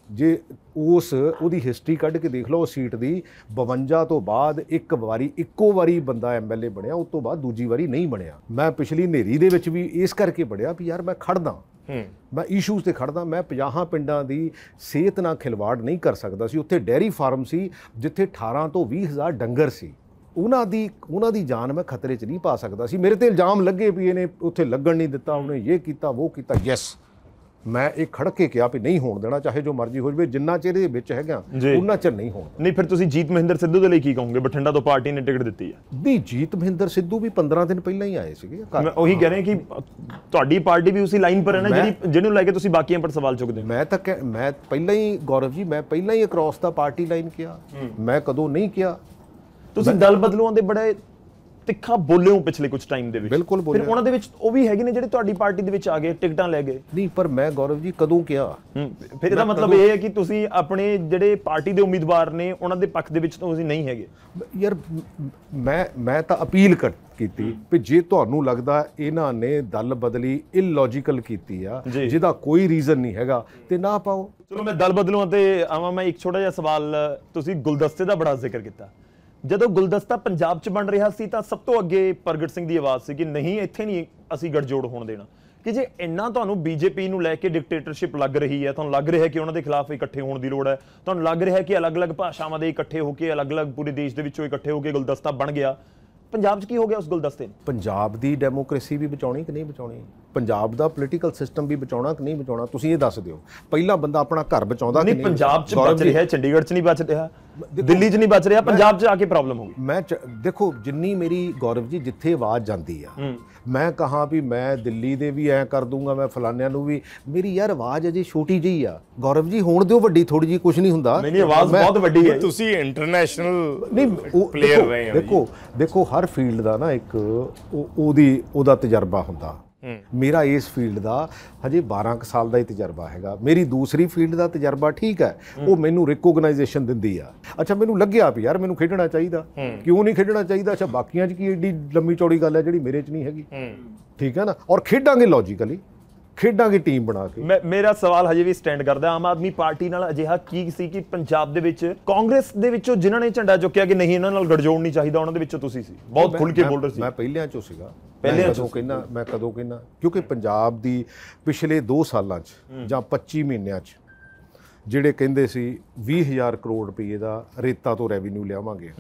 ਜੇ ਉਸ ਉਹਦੀ ਹਿਸਟਰੀ ਕੱਢ ਕੇ ਦੇਖ ਲਓ ਉਸ ਸੀਟ ਦੀ 52 ਤੋਂ ਬਾਅਦ ਇੱਕ ਵਾਰੀ ਇੱਕੋ ਵਾਰੀ ਬੰਦਾ ਐਮਐਲਏ ਬਣਿਆ ਉਸ ਤੋਂ ਬਾਅਦ ਦੂਜੀ ਵਾਰੀ ਨਹੀਂ ਬਣਿਆ। ਮੈਂ ਪਿਛਲੀ ਨੇਰੀ ਦੇ ਵਿੱਚ ਵੀ ਇਸ ਕਰਕੇ ਪੜਿਆ ਵੀ ਯਾਰ ਮੈਂ ਖੜਦਾ। ਮੈਂ ਇਸ਼ੂਜ਼ ਤੇ ਖੜਦਾ, ਮੈਂ 50 ਪਿੰਡਾਂ ਦੀ ਸਿਹਤ ਨਾਲ ਖਿਲਵਾੜ ਨਹੀਂ ਕਰ ਸਕਦਾ ਸੀ। ਉੱਥੇ ਡੈਰੀ ਫਾਰਮ ਸੀ, ਜਿੱਥੇ 18 ਤੋਂ 20 ਹਜ਼ਾਰ ਡੰਗਰ ਸੀ। ਉਹਨਾਂ ਦੀ ਉਹਨਾਂ ਦੀ ਜਾਨ ਮੈਂ ਖਤਰੇ 'ਚ ਨਹੀਂ ਪਾ ਸਕਦਾ ਸੀ। ਮੇਰੇ ਤੇ ਇਲਜ਼ਾਮ ਲੱਗੇ ਵੀ ਇਹਨੇ ਉੱਥੇ ਲੱਗਣ ਨਹੀਂ ਦਿੱਤਾ, ਉਹਨੇ ਇਹ ਕੀਤਾ, ਉਹ ਕੀਤਾ। ਯੈਸ ਮੈਂ ਇਹ ਖੜ ਕੇ ਕਿਹਾ ਵੀ ਨਹੀਂ ਹੋਣ ਦੇਣਾ ਚਾਹੇ ਜੋ ਮਰਜ਼ੀ ਹੋ ਜਵੇ ਜਿੰਨਾ ਚਿਰ ਇਹ ਵਿੱਚ ਹੈਗਾ। ਉਹਨਾਂ ਚਿਰ ਨਹੀਂ ਹੋਣ ਨਹੀਂ ਫਿਰ ਤੁਸੀਂ ਜੀਤ ਮਹਿੰਦਰ ਸਿੱਧੂ ਦੇ ਲਈ ਕੀ ਕਹੋਗੇ? ਬਠਿੰਡਾ ਤੋਂ ਪਾਰਟੀ ਨੇ ਟਿਕਟ ਦਿੱਤੀ ਹੈ। ਨਹੀਂ ਜੀਤ ਮਹਿੰਦਰ ਸਿੱਧੂ ਵੀ 15 ਦਿਨ ਪਹਿਲਾਂ ਹੀ ਆਏ ਸੀਗੇ। ਮੈਂ ਉਹੀ ਕਹਿ ਰਿਹਾ ਕਿ ਤੁਹਾਡੀ ਪਾਰਟੀ ਵੀ ਉਸੇ ਲਾਈਨ ਪਰ ਹੈ ਨਾ ਜਿਹੜੀ ਜਿਹਨੂੰ ਲੈ ਕੇ ਤੁਸੀਂ ਬਾਕੀਆਂ ਪਰ ਸਵਾਲ ਚੁੱਕਦੇ ਹੋ। ਮੈਂ ਤਾਂ ਮੈਂ ਪਹਿਲਾਂ ਹੀ ਗੌਰਵ ਜੀ ਮੈਂ ਪਹਿਲਾਂ ਹੀ ਅਕ੍ਰੋਸ ਦਾ ਪਾਰਟੀ ਲਾਈਨ ਕਿਹਾ। ਮੈਂ ਕਦੋਂ ਨਹੀਂ ਕਿਹਾ। ਤੁਸੀਂ ਦਲ ਬਦਲੂਆਂ ਦੇ ਬੜੇ ਤਿੱਖਾ ਬੋਲੇ ਹੋ ਪਿਛਲੇ ਕੁਝ ਟਾਈਮ ਦੇ ਵਿੱਚ। ਬਿਲਕੁਲ ਫਿਰ ਬੋਲਿਆ। ਉਹਨਾਂ ਦੇ ਵਿੱਚ ਉਹ ਵੀ ਹੈਗੇ ਨੇ ਜਿਹੜੇ ਤੁਹਾਡੀ ਪਾਰਟੀ ਦੇ ਵਿੱਚ ਆ ਗਏ ਟਿਕਟਾਂ ਲੈ ਗਏ। ਨਹੀਂ ਪਰ ਮੈਂ ਗੌਰਵ ਜੀ ਕਦੋਂ ਕਿਹਾ? ਫਿਰ ਇਹਦਾ ਮਤਲਬ ਇਹ ਹੈ ਕਿ ਤੁਸੀਂ ਆਪਣੇ ਜਿਹੜੇ ਪਾਰਟੀ ਦੇ ਉਮੀਦਵਾਰ ਨੇ ਉਹਨਾਂ ਦੇ ਪੱਖ ਦੇ ਵਿੱਚ ਤੁਸੀਂ ਨਹੀਂ ਹੈਗੇ। ਯਾਰ ਮ- ਮੈਂ ਤਾਂ ਅਪੀਲ ਕਰ ਕੀਤੀ ਵੀ ਜੇ ਤੁਹਾਨੂੰ ਲੱਗਦਾ ਇਹਨਾਂ ਨੇ ਦਲ ਬਦਲੀ ਇਲੌਜੀਕਲ ਕੀਤੀ ਆ। ਜਿਹਦਾ ਕੋਈ ਰੀਜ਼ਨ ਨਹੀਂ ਹੈਗਾ ਤੇ ਨਾ ਪਾਓ। ਚਲੋ ਮੈਂ ਦਲ ਬਦਲੂਆਂ ਤੇ ਆਵਾਂ ਮੈਂ ਇੱਕ ਛੋਟਾ ਜਿਹਾ ਸਵਾਲ ਤੁਸੀਂ ਗੁਲਦਸਤੇ ਦਾ ਬੜਾ ਜ਼ਿਕਰ ਕੀਤਾ। ਜਦੋਂ ਗੁਲਦਸਤਾ ਪੰਜਾਬ 'ਚ ਬਣ ਰਿਹਾ ਸੀ ਤਾਂ ਸਭ ਤੋਂ ਅੱਗੇ ਪ੍ਰਗਟ ਸਿੰਘ ਦੀ ਆਵਾਜ਼ ਸੀ ਕਿ ਨਹੀਂ ਇੱਥੇ ਨਹੀਂ ਅਸੀਂ ਗੱਠਜੋੜ ਹੋਣ ਦੇਣਾ। ਕਿ ਜੇ ਇੰਨਾ ਤੁਹਾਨੂੰ ਬੀਜੇਪੀ ਨੂੰ ਲੈ ਕੇ ਡਿਕਟੇਟਰਸ਼ਿਪ ਲੱਗ ਰਹੀ ਹੈ ਤੁਹਾਨੂੰ ਲੱਗ ਰਿਹਾ ਕਿ ਉਹਨਾਂ ਦੇ ਖਿਲਾਫ ਇਕੱਠੇ ਹੋਣ ਦੀ ਲੋੜ ਹੈ ਤੁਹਾਨੂੰ ਲੱਗ ਰਿਹਾ ਕਿ ਅਲੱਗ-ਅਲੱਗ ਭਾਸ਼ਾਵਾਂ ਦੇ ਇਕੱਠੇ ਹੋ ਕੇ ਅਲੱਗ-ਅਲੱਗ ਪੂਰੇ ਦੇਸ਼ ਦੇ ਵਿੱਚੋਂ ਇਕੱਠੇ ਹੋ ਕੇ ਗੁਲਦਸਤਾ ਬਣ ਗਿਆ। ਪੰਜਾਬ 'ਚ ਕੀ ਹੋ ਗਿਆ ਉਸ ਗੁਲਦਸਤੇ ਨੂੰ? ਪੰਜਾਬ ਦੀ ਡੈਮੋਕ੍ਰੇਸੀ ਵੀ ਬਚਾਉਣੀ ਕਿ ਨਹੀਂ ਬਚਾਉਣੀ? ਪੰਜਾਬ ਦਾ ਪੋਲੀਟੀਕਲ ਸਿਸਟਮ ਵੀ ਬਚਾਉਣਾ ਕਿ ਨਹੀਂ ਬਚਾਉਣਾ? ਤੁਸੀਂ ਇਹ ਦੱਸ ਦਿਓ। ਪਹਿਲਾ ਬੰਦਾ ਆਪਣਾ ਘਰ ਬਚਾਉਂਦਾ ਕਿ ਨਹੀਂ ਪੰਜਾਬ 'ਚ ਬਚ ਰਿਹਾ ਚੰਡੀਗੜ੍ਹ 'ਚ ਨਹੀਂ ਬਚ ਰਿਹਾ। ਦਿੱਲੀ 'ਚ ਨਹੀਂ ਬਚ ਰਿਹਾ ਪੰਜਾਬ 'ਚ ਆ ਕੇ ਪ੍ਰੋਬਲਮ ਹੋ ਗਈ। ਮੈਂ ਦੇਖੋ ਜਿੰਨੀ ਮੇਰੀ ਗੌਰਵ ਜੀ ਜਿੱਥੇ ਆਵਾਜ਼ ਜਾਂਦੀ ਆ ਮੈਂ ਕਹਾ ਵੀ ਮੈਂ ਦਿੱਲੀ ਦੇ ਵੀ ਐ ਕਰ ਦੂੰਗਾ ਮੈਂ ਫਲਾਨਿਆਂ ਨੂੰ ਵੀ ਮੇਰੀ ਯਾਰ ਆਵਾਜ਼ ਅਜੇ ਛੋਟੀ ਜਿਹੀ ਆ। ਗੌਰਵ ਜੀ ਹੋਣ ਦਿਓ ਵੱਡੀ ਥੋੜੀ ਜੀ ਕੁਝ ਨਹੀਂ ਹੁੰਦਾ। ਨਹੀਂ ਨਹੀਂ ਆਵਾਜ਼ ਬਹੁਤ ਵੱਡੀ ਹੈ। ਤੁਸੀਂ ਇੰਟਰਨੈਸ਼ਨਲ ਨਹੀਂ ਪਲੇਅਰ ਦੇਖੋ- ਰਹੇ ਹੋ। ਦੇਖੋ ਦੇਖੋ ਹਰ ਫੀਲਡ ਦਾ ਨਾ ਇੱਕ ਉਹ- ਉਹਦੀ ਉਹਦਾ ਤਜਰਬਾ ਹੁੰਦਾ। ਮੇਰਾ ਇਸ ਫੀਲਡ ਦਾ ਹਜੇ 12 ਕੁ ਸਾਲ ਦਾ ਹੀ ਤਜਰਬਾ ਹੈਗਾ। ਮੇਰੀ ਦੂਸਰੀ ਫੀਲਡ ਦਾ ਤਜਰਬਾ ਠੀਕ ਹੈ। ਉਹ ਮੈਨੂੰ ਰੈਕੋਗਨਾਈਜੇਸ਼ਨ ਦਿੰਦੀ ਆ। ਅੱਛਾ ਮੈਨੂੰ ਲੱਗਿਆ ਵੀ ਯਾਰ ਮੈਨੂੰ ਖੇਡਣਾ ਚਾਹੀਦਾ। ਕਿਉਂ ਨਹੀਂ ਖੇਡਣਾ ਚਾਹੀਦਾ? ਅੱਛਾ ਬਾਕੀਆਂ 'ਚ ਕੀ ਏਡੀ ਲੰਮੀ ਚੌੜੀ ਗੱਲ ਹੈ ਜਿਹੜੀ ਮੇਰੇ 'ਚ ਨਹੀਂ ਹੈਗੀ। ਠੀਕ ਹੈ ਨਾ? ਔਰ ਖੇਡਾਂਗੇ ਲੌਜੀਕਲੀ ਖੇਡਾਂਗੇ ਟੀਮ ਬਣਾ ਕੇ। ਮੇਰਾ ਸਵਾਲ ਹਜੇ ਵੀ ਸਟੈਂਡ ਕਰਦਾ ਆਮ ਆਦਮੀ ਪਾਰਟੀ ਨਾਲ ਅਜਿਹਾ ਕੀ ਸੀ ਕਿ ਪੰਜਾਬ ਦੇ ਵਿੱਚ ਕਾਂਗਰਸ ਦੇ ਵਿੱਚੋਂ ਜਿਨ੍ਹਾਂ ਨੇ ਝੰਡਾ ਚੁੱਕਿਆ ਕਿ ਨਹੀਂ ਇਹਨਾਂ ਨਾਲ ਗੜਜੋੜ ਨਹੀਂ ਚਾਹੀਦਾ ਉਹਨਾਂ ਦੇ ਵਿੱਚੋਂ ਤੁਸੀਂ ਸੀ? ਬਹੁਤ ਖੁੱਲ ਕੇ ਬੋਲ ਰਹੇ ਸੀ। ਮੈਂ ਪਹਿਲਿਆਂ ਚੋਂ ਸੀਗਾ। ਪਹਿਲਿਆਂ ਚੋਂ ਕਹਿੰਦਾ ਮੈਂ ਕਦੋਂ ਕਹਿੰਦਾ ਕਿਉਂਕਿ ਪੰਜਾਬ ਦੀ ਪਿਛਲੇ 2 ਸਾਲਾਂ 'ਚ ਜਾਂ 25 ਮਹੀਨਿਆਂ 'ਚ ਜਿਹੜੇ ਕਹਿੰਦੇ ਸੀ 20000 ਕਰੋੜ ਰੁਪਏ ਦਾ ਰੇਤਾ ਤੋਂ ਰੈਵਨਿਊ ਲਿਆਵਾਂਗੇ।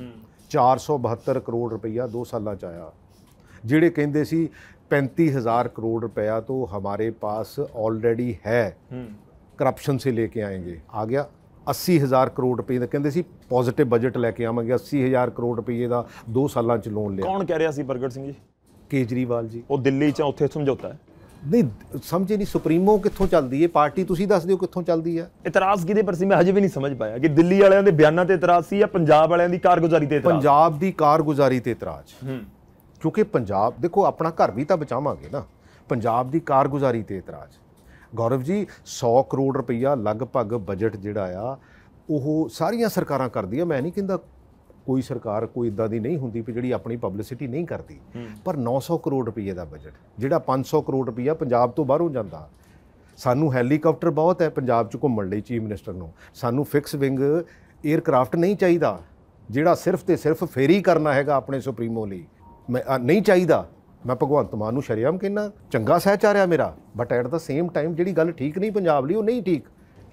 472 ਕਰੋੜ ਰੁਪਈਆ 2 ਸਾਲਾਂ 'ਚ ਆਇਆ। ਜਿਹੜੇ ਕਹਿੰਦੇ ਸੀ 35000 करोड़ रुपया तो हमारे पास ऑलरेडी है करप्शन से लेके आएंगे आ गया 80000 ਕਰੋੜ ਰੁਪਏ ਦਾ ਕਹਿੰਦੇ ਸੀ ਪੋਜ਼ਿਟਿਵ ਬਜਟ ਲੈ ਕੇ ਆਵਾਂਗੇ 80000 ਕਰੋੜ ਰੁਪਏ ਦਾ 2 ਸਾਲਾਂ ਚ ਲੋਨ ਲਿਆ ਕੌਣ ਕਹਿ ਰਿਹਾ ਸੀ ਪ੍ਰਗਟ ਸਿੰਘ ਜੀ ਕੇਜਰੀਵਾਲ ਜੀ ਉਹ ਦਿੱਲੀ ਚ ਆ, ਉੱਥੇ ਸਮਝੌਤਾ ਹੈ ਨਹੀਂ ਸਮਝੇ ਨਹੀਂ ਸੁਪਰੀਮੋ ਕਿੱਥੋਂ ਚੱਲਦੀ ਹੈ ਪਾਰਟੀ ਤੁਸੀਂ ਦੱਸ ਦਿਓ ਕਿੱਥੋਂ ਚੱਲਦੀ ਹੈ ਇਤਰਾਜ਼ ਕਿਹਦੇ ਪਰ ਸੀ ਮੈਂ ਹਜੇ ਵੀ ਨਹੀਂ ਸਮਝ ਪਾਇਆ ਕਿ ਦਿੱਲੀ ਵਾਲਿਆਂ ਦੇ ਬਿਆਨਾਂ ਤੇ ਇਤਰਾਜ਼ ਸੀ ਜਾਂ ਪੰਜਾਬ ਵਾਲਿਆਂ ਦੀ ਕਾਰਗੁਜ਼ਾਰੀ ਤੇ ਇਤਰਾਜ਼ ਪੰਜਾਬ ਦੀ ਕਾਰਗੁਜ਼ਾਰੀ ਤੇ ਇਤਰਾਜ਼ ਹੂੰ ਕਿਉਂਕਿ ਪੰਜਾਬ ਦੇਖੋ ਆਪਣਾ ਘਰ ਵੀ ਤਾਂ ਬਚਾਵਾਂਗੇ ਨਾ। ਪੰਜਾਬ ਦੀ ਕਾਰਗੁਜ਼ਾਰੀ ਤੇ ਇਤਰਾਜ਼। ਗੌਰਵ ਜੀ 100 ਕਰੋੜ ਰੁਪਈਆ ਲਗਭਗ ਬਜਟ ਜਿਹੜਾ ਆ ਉਹ ਸਾਰੀਆਂ ਸਰਕਾਰਾਂ ਕਰਦੀਆਂ ਮੈਂ ਨਹੀਂ ਕਹਿੰਦਾ ਕੋਈ ਸਰਕਾਰ ਕੋਈ ਇਦਾਂ ਦੀ ਨਹੀਂ ਹੁੰਦੀ ਵੀ ਜਿਹੜੀ ਆਪਣੀ ਪਬਲਿਸਿਟੀ ਨਹੀਂ ਕਰਦੀ। ਪਰ 900 ਕਰੋੜ ਰੁਪਏ ਦਾ ਬਜਟ ਜਿਹੜਾ 500 ਕਰੋੜ ਰੁਪਈਆ ਪੰਜਾਬ ਤੋਂ ਬਾਹਰੋਂ ਜਾਂਦਾ। ਸਾਨੂੰ ਹੈਲੀਕਾਪਟਰ ਬਹੁਤ ਹੈ ਪੰਜਾਬ 'ਚ ਘੁੰਮਣ ਲਈ ਚੀਫ ਮਿਨਿਸਟਰ ਨੂੰ। ਸਾਨੂੰ ਫਿਕਸ ਵਿੰਗ 에ਅਰਕ੍ਰਾਫਟ ਨਹੀਂ ਚਾਹੀਦਾ ਜਿਹੜਾ ਸਿਰਫ ਤੇ ਸਿਰਫ ਫੇਰੀ ਕਰਨਾ ਹੈਗਾ ਆਪਣੇ ਸੁਪਰੀਮੋ ਲਈ। ਮੈਂ ਨਹੀਂ ਚਾਹੀਦਾ। ਮੈਂ ਭਗਵੰਤ ਮਾਨ ਨੂੰ ਸ਼ਰਿਆਮ ਕਹਿੰਦਾ ਚੰਗਾ ਸਹਿਚਾਰਿਆ ਮੇਰਾ but at the same time ਜਿਹੜੀ ਗੱਲ ਠੀਕ ਨਹੀਂ ਪੰਜਾਬ ਲਈ ਉਹ ਨਹੀਂ ਠੀਕ।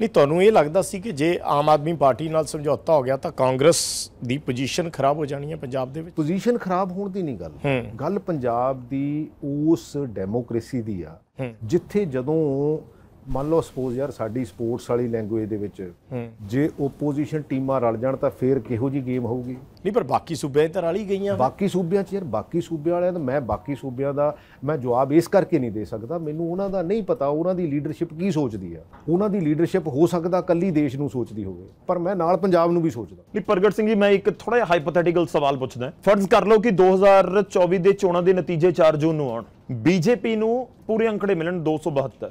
ਨਹੀਂ ਤੁਹਾਨੂੰ ਇਹ ਲੱਗਦਾ ਸੀ ਕਿ ਜੇ ਆਮ ਆਦਮੀ ਪਾਰਟੀ ਨਾਲ ਸਮਝੌਤਾ ਹੋ ਗਿਆ ਤਾਂ ਕਾਂਗਰਸ ਦੀ ਪੋਜੀਸ਼ਨ ਖਰਾਬ ਹੋ ਜਾਣੀ ਹੈ ਪੰਜਾਬ ਦੇ ਵਿੱਚ? ਪੋਜੀਸ਼ਨ ਖਰਾਬ ਹੋਣ ਦੀ ਨਹੀਂ ਗੱਲ। ਗੱਲ ਪੰਜਾਬ ਦੀ ਉਸ ਡੈਮੋਕ੍ਰੇਸੀ ਦੀ ਆ ਜਿੱਥੇ ਜਦੋਂ ਮੰਨ ਲਓ ਸਪੋਜ਼ ਯਾਰ ਸਾਡੀ ਸਪੋਰਟਸ ਵਾਲੀ ਲੈਂਗੁਏਜ ਦੇ ਵਿੱਚ ਜੇ ਓਪੋਜੀਸ਼ਨ ਟੀਮਾਂ ਰਲ ਜਾਣ ਤਾਂ ਫੇਰ ਕਿਹੋ ਜੀ ਗੇਮ ਹੋਊਗੀ? ਨਹੀਂ ਪਰ ਬਾਕੀ ਸੂਬਿਆਂ ਤਾਂ ਰਲ ਹੀ ਗਈਆਂ। ਬਾਕੀ ਸੂਬਿਆਂ 'ਚ ਯਾਰ ਬਾਕੀ ਸੂਬਿਆਂ ਵਾਲਿਆਂ ਦਾ ਮੈਂ ਬਾਕੀ ਸੂਬਿਆਂ ਦਾ ਮੈਂ ਜਵਾਬ ਇਸ ਕਰਕੇ ਨਹੀਂ ਦੇ ਸਕਦਾ। ਮੈਨੂੰ ਉਹਨਾਂ ਦਾ ਨਹੀਂ ਪਤਾ ਉਹਨਾਂ ਦੀ ਲੀਡਰਸ਼ਿਪ ਕੀ ਸੋਚਦੀ ਆ। ਉਹਨਾਂ ਦੀ ਲੀਡਰਸ਼ਿਪ ਹੋ ਸਕਦਾ ਕੱਲੀ ਦੇਸ਼ ਨੂੰ ਸੋਚਦੀ ਹੋਵੇ ਪਰ ਮੈਂ ਨਾਲ ਪੰਜਾਬ ਨੂੰ ਵੀ ਸੋਚਦਾ। ਨਹੀਂ ਪ੍ਰਗਟ ਸਿੰਘ ਜੀ ਮੈਂ ਇੱਕ ਥੋੜਾ ਜਿਹਾ ਹਾਈਪੋਥੈਟੀਕਲ ਸਵਾਲ ਪੁੱਛਦਾ। ਫਰਜ਼ ਕਰ ਲਓ ਕਿ 2024 ਦੇ ਚੋਣਾਂ ਦੇ ਨਤੀਜੇ 4 ਜੂਨ ਨੂੰ ਆਉਣ। ਬੀਜੇਪੀ ਨੂੰ ਪੂਰੇ ਅੰਕੜੇ ਮਿਲਣ 272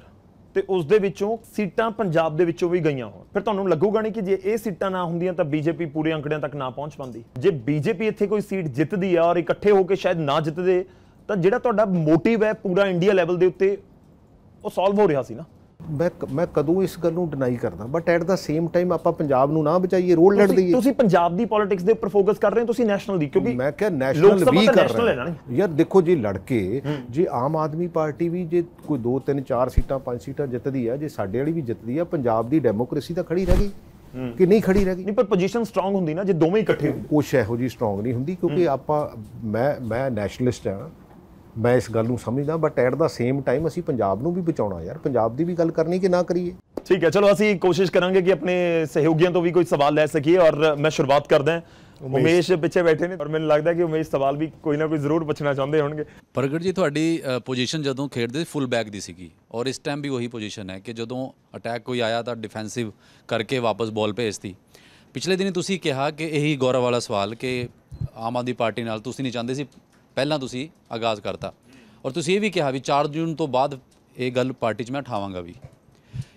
ਤੇ ਉਸ ਦੇ ਵਿੱਚੋਂ ਸੀਟਾਂ ਪੰਜਾਬ ਦੇ ਵਿੱਚੋਂ ਵੀ ਗਈਆਂ ਹੋਣ। ਫਿਰ ਤੁਹਾਨੂੰ ਲੱਗੂਗਾ ਨਹੀਂ ਕਿ ਜੇ ਇਹ ਸੀਟਾਂ ਨਾ ਹੁੰਦੀਆਂ ਤਾਂ ਬੀਜੇਪੀ ਪੂਰੇ ਅੰਕੜਿਆਂ ਤੱਕ ਨਾ ਪਹੁੰਚ ਪਾਉਂਦੀ। ਜੇ ਬੀਜੇਪੀ ਇੱਥੇ ਕੋਈ ਸੀਟ ਜਿੱਤਦੀ ਆ ਔਰ ਇਕੱਠੇ ਹੋ ਕੇ ਸ਼ਾਇਦ ਨਾ ਜਿੱਤਦੇ, ਤਾਂ ਜਿਹੜਾ ਤੁਹਾਡਾ ਮੋਟਿਵ ਹੈ ਪੂਰਾ ਇੰਡੀਆ ਲੈਵਲ ਦੇ ਉੱਤੇ ਉਹ ਸੋਲਵ ਹੋ ਰਿਹਾ ਸੀ ਨਾ। ਮੈਂ ਮੈਂ ਕਦੋਂ ਇਸ ਗੱਲ ਨੂੰ ਡਿਨਾਈ ਕਰਦਾ? But at the same time ਆਪਾਂ ਪੰਜਾਬ ਨੂੰ ਨਾ ਬਚਾਈਏ ਰੋਲ ਲੜ ਦਈਏ ਤੁਸੀਂ ਪੰਜਾਬ ਦੀ ਪੋਲਿਟਿਕਸ ਦੇ ਉੱਪਰ ਫੋਕਸ ਕਰ ਰਹੇ ਹੋ ਤੁਸੀਂ ਨੈਸ਼ਨਲ ਦੀ? ਕਿਉਂਕਿ ਮੈਂ ਕਿਹਾ ਨੈਸ਼ਨਲ ਵੀ ਕਰ ਰਹੇ ਯਾਰ ਦੇਖੋ ਜੀ ਲੜਕੇ ਜੇ ਆਮ ਆਦਮੀ ਪਾਰਟੀ ਵੀ ਜੇ ਕੋਈ 2 3 4 ਸੀਟਾਂ 5 ਸੀਟਾਂ ਜਿੱਤਦੀ ਆ ਜੇ ਸਾਡੇ ਵਾਲੀ ਵੀ ਜਿੱਤਦੀ ਆ ਪੰਜਾਬ ਦੀ ਡੈਮੋਕ੍ਰੇਸੀ ਤਾਂ ਖੜੀ ਰਹਿ ਗਈ। ਕਿ ਨਹੀਂ ਖੜੀ ਰਹਿ ਗਈ? ਨਹੀਂ ਪਰ ਪੋਜੀਸ਼ਨ ਸਟਰੋਂਗ ਹੁੰਦੀ ਨਾ ਜੇ ਦੋਵੇਂ ਇਕੱਠੇ ਹੋਣ। ਕੁਛ ਇਹੋ ਜੀ ਸਟਰੋਂਗ ਨਹੀਂ ਹੁੰਦੀ ਕਿਉਂਕਿ ਆਪਾਂ ਮੈਂ ਮੈਂ ਨੈਸ਼ਨਲਿਸਟ ਆ ਮੈਂ ਇਸ ਗੱਲ ਨੂੰ ਸਮਝਦਾ but at the same time ਅਸੀਂ ਪੰਜਾਬ ਨੂੰ ਵੀ ਬਚਾਉਣਾ ਯਾਰ। ਪੰਜਾਬ ਦੀ ਵੀ ਗੱਲ ਕਰਨੀ ਕਿ ਨਾ ਕਰੀਏ? ਠੀਕ ਹੈ ਚਲੋ ਅਸੀਂ ਕੋਸ਼ਿਸ਼ ਕਰਾਂਗੇ ਕਿ ਆਪਣੇ ਸਹਿਯੋਗੀਆਂ ਤੋਂ ਵੀ ਕੋਈ ਸਵਾਲ ਲੈ ਸਕੀਏ ਔਰ ਮੈਂ ਸ਼ੁਰੂਆਤ ਕਰਦਾ ਹਾਂ। ਉਮੇਸ਼। ਪਿੱਛੇ ਬੈਠੇ ਨੇ ਔਰ ਮੈਨੂੰ ਲੱਗਦਾ ਕਿ ਉਮੇਸ਼ ਸਵਾਲ ਵੀ ਕੋਈ ਨਾ ਕੋਈ ਜ਼ਰੂਰ ਪੁੱਛਣਾ ਚਾਹੁੰਦੇ ਹੋਣਗੇ। ਪ੍ਰਗਟ ਜੀ ਤੁਹਾਡੀ ਪੋਜੀਸ਼ਨ ਜਦੋਂ ਖੇਡਦੇ ਫੁੱਲ ਬੈਕ ਦੀ ਸੀਗੀ। ਔਰ ਇਸ ਟਾਈਮ ਵੀ ਉਹੀ ਪੋਜੀਸ਼ਨ ਹੈ ਕਿ ਜਦੋਂ ਅਟੈਕ ਕੋਈ ਆਇਆ ਤਾਂ ਡਿਫੈਂਸਿਵ ਕਰਕੇ ਵਾਪਸ ਬਾਲ ਭੇਜਤੀ। ਪਿਛਲੇ ਦਿਨੀ ਤੁਸੀਂ ਕਿਹਾ ਕਿ ਇਹੀ ਗੌਰਵ ਵਾਲਾ ਸਵਾਲ ਕਿ ਆਮ ਆਦਮੀ ਪਾਰਟੀ ਨਾਲ ਤੁਸੀਂ ਨਹੀਂ ਚਾਹੁੰਦੇ ਸੀ ਪਹਿਲਾਂ ਤੁਸੀਂ ਆਗਾਜ਼ ਕਰਤਾ। ਔਰ ਤੁਸੀਂ ਇਹ ਵੀ ਕਿਹਾ ਵੀ 4 ਜੂਨ ਤੋਂ ਬਾਅਦ ਇਹ ਗੱਲ ਪਾਰਟੀ 'ਚ ਮੈਂ ਉਠਾਵਾਂਗਾ ਵੀ।